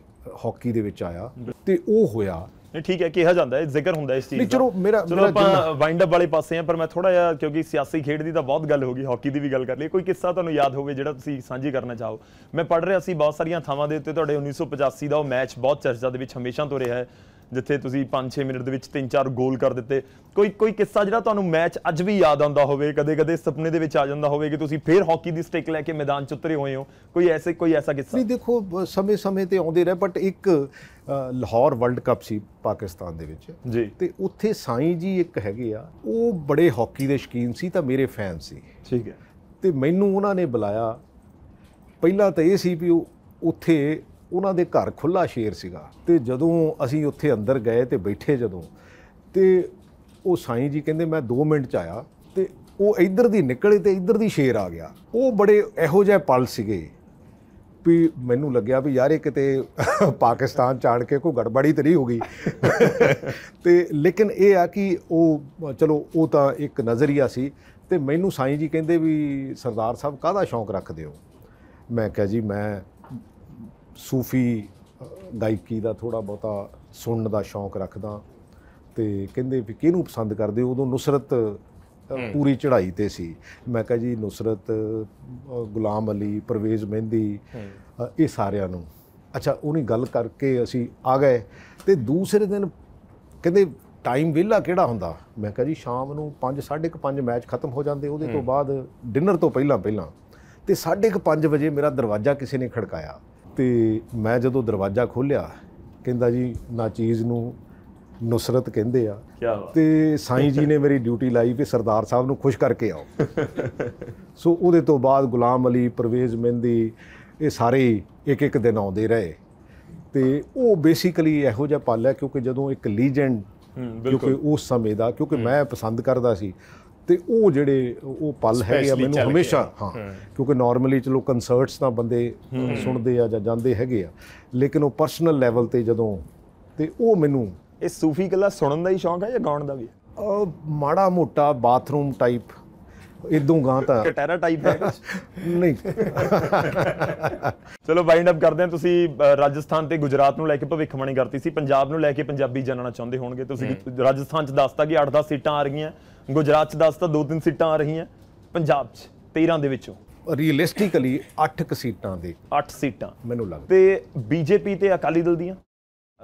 ਹਾਕੀ ਦੇ ਵਿੱਚ ਆਇਆ। ਤੇ ਉਹ ਹੋਇਆ ਨਹੀਂ ਠੀਕ ਹੈ ਕਿਹਾ ਜਾਂਦਾ ਹੈ ਜ਼ਿਕਰ ਹੁੰਦਾ ਇਸ ਚੀਜ਼ ਦਾ ਚਲੋ, ਮੇਰਾ- ਚਲੋ ਆਪਾਂ ਵਾਈਂਡ ਅਪ ਵਾਲੇ ਪਾਸੇ ਆ ਪਰ ਮੈਂ ਥੋੜਾ ਜਿਹਾ ਕਿਉਂਕਿ ਸਿਆਸੀ ਖੇਡ ਦੀ ਤਾਂ ਬਹੁਤ ਗੱਲ ਹੋ ਗਈ ਹਾਕੀ ਦੀ ਵੀ ਗੱਲ ਕਰ ਲਈ ਕੋਈ ਕਿੱਸਾ ਤੁਹਾਨੂੰ ਯਾਦ ਹੋਵੇ ਜਿਹੜਾ ਤੁਸੀਂ ਸਾਂਝੀ ਕਰਨਾ ਚਾਹੋ। ਮੈਂ ਪੜ ਰਿਹਾ ਸੀ ਬਹੁਤ ਸਾਰੀਆਂ ਥਾਵਾਂ ਦੇ ਉੱਤੇ ਤੁਹਾਡੇ 1985 ਦਾ ਉਹ ਮੈਚ ਬਹੁਤ ਚਰਚਾ ਦੇ ਵਿੱਚ ਹਮੇਸ਼ਾ ਤੋਂ ਰਿਹਾ ਹੈ। ਜਿੱਥੇ ਤੁਸੀਂ 5-6 ਮਿੰਟ ਦੇ ਵਿੱਚ 3-4 ਗੋਲ ਕਰ ਦਿੱਤੇ। ਕੋਈ ਕੋਈ ਕਿੱਸਾ ਜਿਹੜਾ ਤੁਹਾਨੂੰ ਮੈਚ ਅੱਜ ਵੀ ਯਾਦ ਆਉਂਦਾ ਹੋਵੇ ਕਦੇ-ਕਦੇ ਸੁਪਨੇ ਦੇ ਵਿੱਚ ਆ ਜਾਂਦਾ ਹੋਵੇ ਕਿ ਤੁਸੀਂ ਫੇਰ ਹਾਕੀ ਦੀ ਸਟਿਕ ਲੈ ਕੇ ਮੈਦਾਨ 'ਚ ਉਤਰੇ ਹੋਏ ਹੋ। ਕੋਈ ਐਸੇ ਕੋਈ ਐਸਾ ਕਿੱਸਾ? ਨਹੀਂ ਦੇਖੋ ਸਮੇਂ-ਸਮੇਂ ਤੇ ਆਉਂਦੇ ਰਹੇ ਬਟ ਇੱਕ ਲਾਹੌਰ ਵਰਲਡ ਕੱਪ ਸੀ ਪਾਕਿਸਤਾਨ ਦੇ ਵਿੱਚ। ਜੀ। ਤੇ ਉੱਥੇ ਸਾਈਂ ਜੀ ਇੱਕ ਹੈਗੇ ਆ ਉਹ ਬੜੇ ਹਾਕੀ ਦੇ ਸ਼ੌਕੀਨ ਸੀ ਤਾਂ ਮੇਰੇ ਫੈਨ ਸੀ। ਠੀਕ ਹੈ। ਤੇ ਮੈਨੂੰ ਉਹਨਾਂ ਨੇ ਬੁਲਾਇਆ। ਪਹਿਲਾਂ ਤਾਂ ਇਹ ਸੀ ਵੀ ਉਹ ਉੱਥੇ ਉਹਨਾਂ ਦੇ ਘਰ ਖੁੱਲਾ ਸ਼ੇਰ ਸੀਗਾ ਤੇ ਜਦੋਂ ਅਸੀਂ ਉੱਥੇ ਅੰਦਰ ਗਏ ਤੇ ਬੈਠੇ ਜਦੋਂ, ਤੇ ਉਹ ਸਾਈਂ ਜੀ ਕਹਿੰਦੇ, ਮੈਂ 2 ਮਿੰਟ ਚ ਆਇਆ। ਤੇ ਉਹ ਇੱਧਰ ਦੀ ਨਿਕਲੇ ਤੇ ਇੱਧਰ ਦੀ ਸ਼ੇਰ ਆ ਗਿਆ। ਉਹ ਬੜੇ ਇਹੋ ਜਿਹੇ ਪਲ ਸੀਗੇ ਵੀ ਮੈਨੂੰ ਲੱਗਿਆ ਵੀ ਯਾਰ ਇਹ ਕਿਤੇ ਪਾਕਿਸਤਾਨ ਚ ਆਣ ਕੇ ਕੋਈ ਗੜਬੜੀ ਤੇ ਨਹੀਂ ਹੋ ਗਈ। ਤੇ ਲੇਕਿਨ ਇਹ ਆ ਕਿ ਉਹ, ਚਲੋ, ਉਹ ਤਾਂ ਇੱਕ ਨਜ਼ਰੀਆ ਸੀ ਤੇ ਮੈਨੂੰ ਸਾਈਂ ਜੀ ਕਹਿੰਦੇ ਵੀ ਸਰਦਾਰ ਸਾਹਿਬ ਕਾਹਦਾ ਸ਼ੌਂਕ ਰੱਖਦੇ ਹੋ? ਮੈਂ ਕਿਹਾ ਜੀ, ਮੈਂ ਸੂਫੀ ਗਾਇਕੀ ਦਾ ਥੋੜਾ ਬਹੁਤਾ ਸੁਣਨ ਦਾ ਸ਼ੌਂਕ ਰੱਖਦਾ ਤੇ ਕਹਿੰਦੇ ਵੀ ਕਿਹਨੂੰ ਪਸੰਦ ਕਰਦੇ? ਹੋ ਉਦੋਂ ਨੁਸਰਤ ਪੂਰੀ ਚੜ੍ਹਾਈ ਤੇ ਸੀ। ਮੈਂ ਕਿਹਾ ਜੀ ਨੁਸਰਤ ਗੁਲਾਮ ਅਲੀ ਪਰਵੇਜ਼ ਮਹਿੰਦੀ ਇਹ ਸਾਰਿਆਂ ਨੂੰ। ਅੱਛਾ ਉਹਨੇ ਗੱਲ ਕਰਕੇ ਅਸੀਂ ਆ ਗਏ ਤੇ ਦੂਸਰੇ ਦਿਨ ਕਹਿੰਦੇ ਟਾਈਮ ਵਿਹਲਾ ਕਿਹੜਾ ਹੁੰਦਾ? ਮੈਂ ਕਿਹਾ ਜੀ ਸ਼ਾਮ ਨੂੰ 5 5:30 ਮੈਚ ਖਤਮ ਹੋ ਜਾਂਦੇ ਉਹਦੇ ਤੋਂ ਬਾਅਦ ਡਿਨਰ ਤੋਂ ਪਹਿਲਾਂ ਪਹਿਲਾਂ ਤੇ 5:30 ਵਜੇ ਮੇਰਾ ਦਰਵਾਜ਼ਾ ਕਿਸੇ ਨੇ ਖੜਕਾਇਆ। ਤੇ ਮੈਂ ਜਦੋਂ ਦਰਵਾਜ਼ਾ ਖੋਲ੍ਹਿਆ ਕਹਿੰਦਾ ਜੀ ਨਾ ਚੀਜ਼ ਨੂੰ ਨੁਸਰਤ ਕਹਿੰਦੇ ਆ। ਤੇ ਸਾਈਂ ਜੀ ਨੇ ਮੇਰੀ ਡਿਊਟੀ ਲਾਈ ਵੀ ਸਰਦਾਰ ਸਾਹਿਬ ਨੂੰ ਖੁਸ਼ ਕਰਕੇ ਆਓ। ਸੋ ਉਹਦੇ ਤੋਂ ਬਾਅਦ ਗੁਲਾਮ ਅਲੀ ਪਰਵੇਜ਼ ਮਹਿੰਦੀ ਇਹ ਸਾਰੇ ਇੱਕ ਇੱਕ ਦਿਨ ਆਉਂਦੇ ਰਹੇ। ਤੇ ਉਹ ਬੇਸਿਕਲੀ ਇਹੋ ਜਿਹਾ ਪਲ ਹੈ ਕਿਉਂਕਿ ਜਦੋਂ ਇੱਕ ਲੀਜੈਂਡ ਕਿਉਂਕਿ ਉਸ ਸਮੇਂ ਦਾ ਕਿਉਂਕਿ ਮੈਂ ਪਸੰਦ ਕਰਦਾ ਸੀ ਤੇ ਉਹ ਜਿਹੜੇ ਉਹ ਪਲ ਹੈਗੇ ਆ ਮੈਨੂੰ ਹਮੇਸ਼ਾ। ਹਾਂ ਕਿਉਂਕਿ ਨਾਰਮਲੀ ਚਲੋ ਕੰਸਰਟਸ ਤਾਂ ਬੰਦੇ ਸੁਣਦੇ ਆ ਜਾਂ ਜਾਂਦੇ ਹੈਗੇ ਆ ਲੇਕਿਨ ਉਹ ਪਰਸਨਲ ਲੈਵਲ ਤੇ ਜਦੋਂ ਤੇ ਉਹ ਮੈਨੂੰ ਇਹ ਸੂਫੀ ਕੱਲਾ ਸੁਣਨ ਦਾ ਹੀ ਸ਼ੌਂਕ ਹੈ ਜਾਂ ਗਾਉਣ ਦਾ ਵੀ ਮਾੜਾ ਮੋਟਾ ਬਾਥਰੂਮ ਟਾਈਪ ਇਦੋਂ ਗਾਂ ਤਾਂ। ਕਟੈਰਾ ਟਾਈਪ ਹੈ? ਨਹੀਂ। ਚਲੋ ਵਾਈਂਡ ਅਪ ਕਰਦੇ ਹਾਂ ਤੁਸੀਂ ਰਾਜਸਥਾਨ ਤੇ ਗੁਜਰਾਤ ਨੂੰ ਲੈ ਕੇ ਭਵਿੱਖਬਾਣੀ ਕਰਤੀ ਸੀ ਪੰਜਾਬ ਨੂੰ ਲੈ ਕੇ ਪੰਜਾਬੀ ਜਾਣਨਾ ਚਾਹੁੰਦੇ ਹੋਣਗੇ ਤੁਸੀਂ ਰਾਜਸਥਾਨ ਚ ਦੱਸਤਾ ਕਿ 8-10 ਸੀਟਾਂ ਆ ਰਹੀਆਂ। ਗੁਜਰਾਤ ਚ ਦੱਸਤਾ 2-3 ਸੀਟਾਂ ਆ ਰਹੀਆਂ ਪੰਜਾਬ ਚ 13 ਦੇ ਵਿੱਚੋਂ। ਰੀਅਲਿਸਟਿਕਲੀ 8 ਕ ਸੀਟਾਂ ਦੇ। 8 ਸੀਟਾਂ। ਮੈਨੂੰ ਲੱਗਦਾ। ਤੇ ਬੀਜੇਪੀ ਤੇ ਅਕਾਲੀ ਦਲ ਦੀਆਂ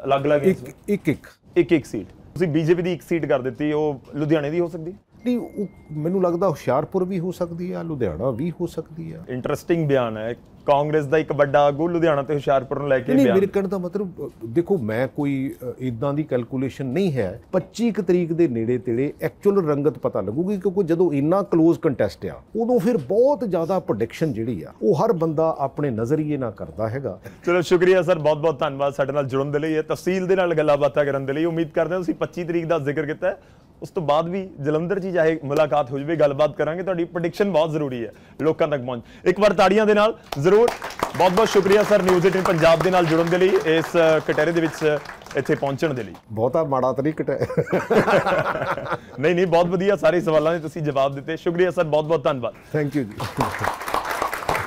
ਅਲੱਗ-ਅਲੱਗ ਇੱਕ ਇੱਕ ਇੱਕ। ਇੱਕ ਇੱਕ ਸੀਟ। ਤੁਸੀਂ ਬੀਜੇਪੀ ਦੀ ਇੱਕ ਸੀਟ ਕਰ ਦਿੱਤੀ ਉਹ ਲੁਧਿਆਣੇ ਦੀ ਹੋ ਸਕਦੀ ਨਹੀਂ ਉਹ ਮੈਨੂੰ ਲੱਗਦਾ ਹੁਸ਼ਿਆਰਪੁਰ ਵੀ ਹੋ ਸਕਦੀ ਆ ਲੁਧਿਆਣਾ ਵੀ ਹੋ ਸਕਦੀ ਆ। ਇੰਟਰਸਟਿੰਗ ਬਿਆਨ ਹੈ। ਕਾਂਗਰਸ ਦਾ ਇੱਕ ਵੱਡਾ ਆਗੂ ਲੁਧਿਆਣਾ ਤੇ ਹੁਸ਼ਿਆਰਪੁਰ ਨੂੰ ਲੈ ਕੇ ਨਹੀਂ ਬਿਆਨ। ਮੇਰੇ ਕਹਿਣ ਦਾ ਮਤਲਬ ਦੇਖੋ ਮੈਂ ਕੋਈ ਇਦਾਂ ਦੀ ਕੈਲਕੂਲੇਸ਼ਨ ਨਹੀਂ ਹੈ। 25 ਕੁ ਤਰੀਕ ਦੇ ਨੇੜੇ ਤੇੜੇ ਐਕਚੁਅਲ ਰੰਗਤ ਪਤਾ ਲੱਗੂਗੀ ਕਿਉਂਕਿ ਜਦੋਂ ਇੰਨਾ ক্লোਜ਼ ਕੰਟੈਸਟ ਆ ਉਦੋਂ ਫਿਰ ਬਹੁਤ ਜ਼ਿਆਦਾ ਪ੍ਰੈਡਿਕਸ਼ਨ ਜਿਹੜੀ ਆ ਉਹ ਹਰ ਬੰਦਾ ਆਪਣੇ ਨਜ਼ਰੀਏ ਨਾਲ ਕਰਦਾ ਹੈਗਾ। ਚਲੋ ਸ਼ੁਕਰੀਆ ਸਰ ਬਹੁਤ ਬਹੁਤ ਧੰਨਵਾਦ ਸਾਡੇ ਨਾਲ ਜੁੜਨ ਦੇ ਲਈ ਇਹ ਤਫਸੀਲ ਦੇ ਨਾਲ ਗੱਲਾਂ ਬਾਤਾਂ ਕਰਨ ਦੇ ਲਈ। ਉਮੀਦ ਕਰਦੇ ਹਾਂ ਤੁਸੀਂ 25 ਤਰੀਕ ਦਾ ਜ਼ਿਕਰ ਕੀਤਾ ਹੈ। ਉਸ ਤੋਂ ਬਾਅਦ ਵੀ ਜਲੰਧਰ ਹੀ ਚਾਹੇ ਮੁਲਾਕਾਤ ਹੋ ਜਾਵੇ ਗੱਲਬਾਤ ਕਰਾਂਗੇ ਤੁਹਾਡੀ ਪ੍ਰੈਡਿਕਸ਼ਨ ਬਹੁਤ ਜ਼ਰੂਰੀ ਹੈ ਲੋਕਾਂ ਤੱਕ ਪਹੁੰਚ। ਇੱਕ ਵਾਰ ਤਾੜੀਆਂ ਦੇ ਨਾਲ ਜ਼ਰੂਰ ਬਹੁਤ ਬਹੁਤ ਸ਼ੁਕਰੀਆ ਸਰ ਨਿਊਜ਼ 18 ਪੰਜਾਬ ਦੇ ਨਾਲ ਜੁੜਨ ਦੇ ਲਈ ਇਸ ਕਟਹਿਰੇ ਦੇ ਵਿੱਚ ਇੱਥੇ ਪਹੁੰਚਣ ਦੇ ਲਈ। ਬਹੁਤਾ ਮਾੜਾ ਤਾਂ ਨਹੀਂ ਨਹੀਂ ਨਹੀਂ ਬਹੁਤ ਵਧੀਆ ਸਾਰੇ ਸਵਾਲਾਂ ਦੇ ਤੁਸੀਂ ਜਵਾਬ ਦਿੱਤੇ। ਸ਼ੁਕਰੀਆ ਸਰ ਬਹੁਤ ਬਹੁਤ ਧੰਨਵਾਦ। ਥੈਂਕ ਯੂ ਜੀ।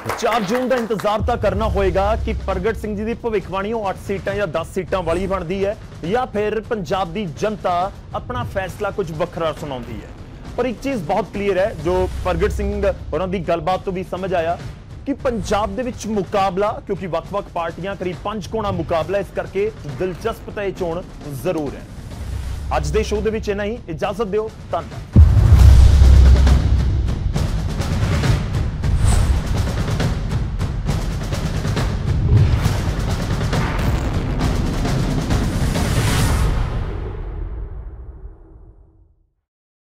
4 ਜੂਨ ਦਾ ਇੰਤਜ਼ਾਰ ਤਾਂ ਕਰਨਾ ਹੋਏਗਾ ਕਿ ਪ੍ਰਗਟ ਸਿੰਘ ਜੀ ਦੀ ਭਵਿੱਖਬਾਣੀ ਉਹ 8 ਸੀਟਾਂ ਜਾਂ 10 ਸੀਟਾਂ ਵਾਲੀ ਬਣਦੀ ਹੈ ਜਾਂ ਫਿਰ ਪੰਜਾਬ ਦੀ ਜਨਤਾ ਆਪਣਾ ਫੈਸਲਾ ਕੁਝ ਵੱਖਰਾ ਸੁਣਾਉਂਦੀ ਹੈ। ਪਰ ਇੱਕ ਚੀਜ਼ ਬਹੁਤ ਕਲੀਅਰ ਹੈ, ਜੋ ਪ੍ਰਗਟ ਸਿੰਘ ਉਹਨਾਂ ਦੀ ਗੱਲਬਾਤ ਤੋਂ ਵੀ ਸਮਝ ਆਇਆ ਕਿ ਪੰਜਾਬ ਦੇ ਵਿੱਚ ਮੁਕਾਬਲਾ, ਕਿਉਂਕਿ ਵੱਖ-ਵੱਖ ਪਾਰਟੀਆਂ ਕਰੀਬ ਪੰਜ ਕੋਣਾ ਮੁਕਾਬਲਾ, ਇਸ ਕਰਕੇ ਦਿਲਚਸਪ ਤਾਂ ਇਹ ਚੋਣ ਜ਼ਰੂਰ ਹੈ। ਅੱਜ ਦੇ ਸ਼ੋਅ ਦੇ ਵਿੱਚ ਇੰਨਾ ਹੀ। ਇਜਾਜ਼ਤ ਦਿਓ। ਧੰਨਵਾਦ।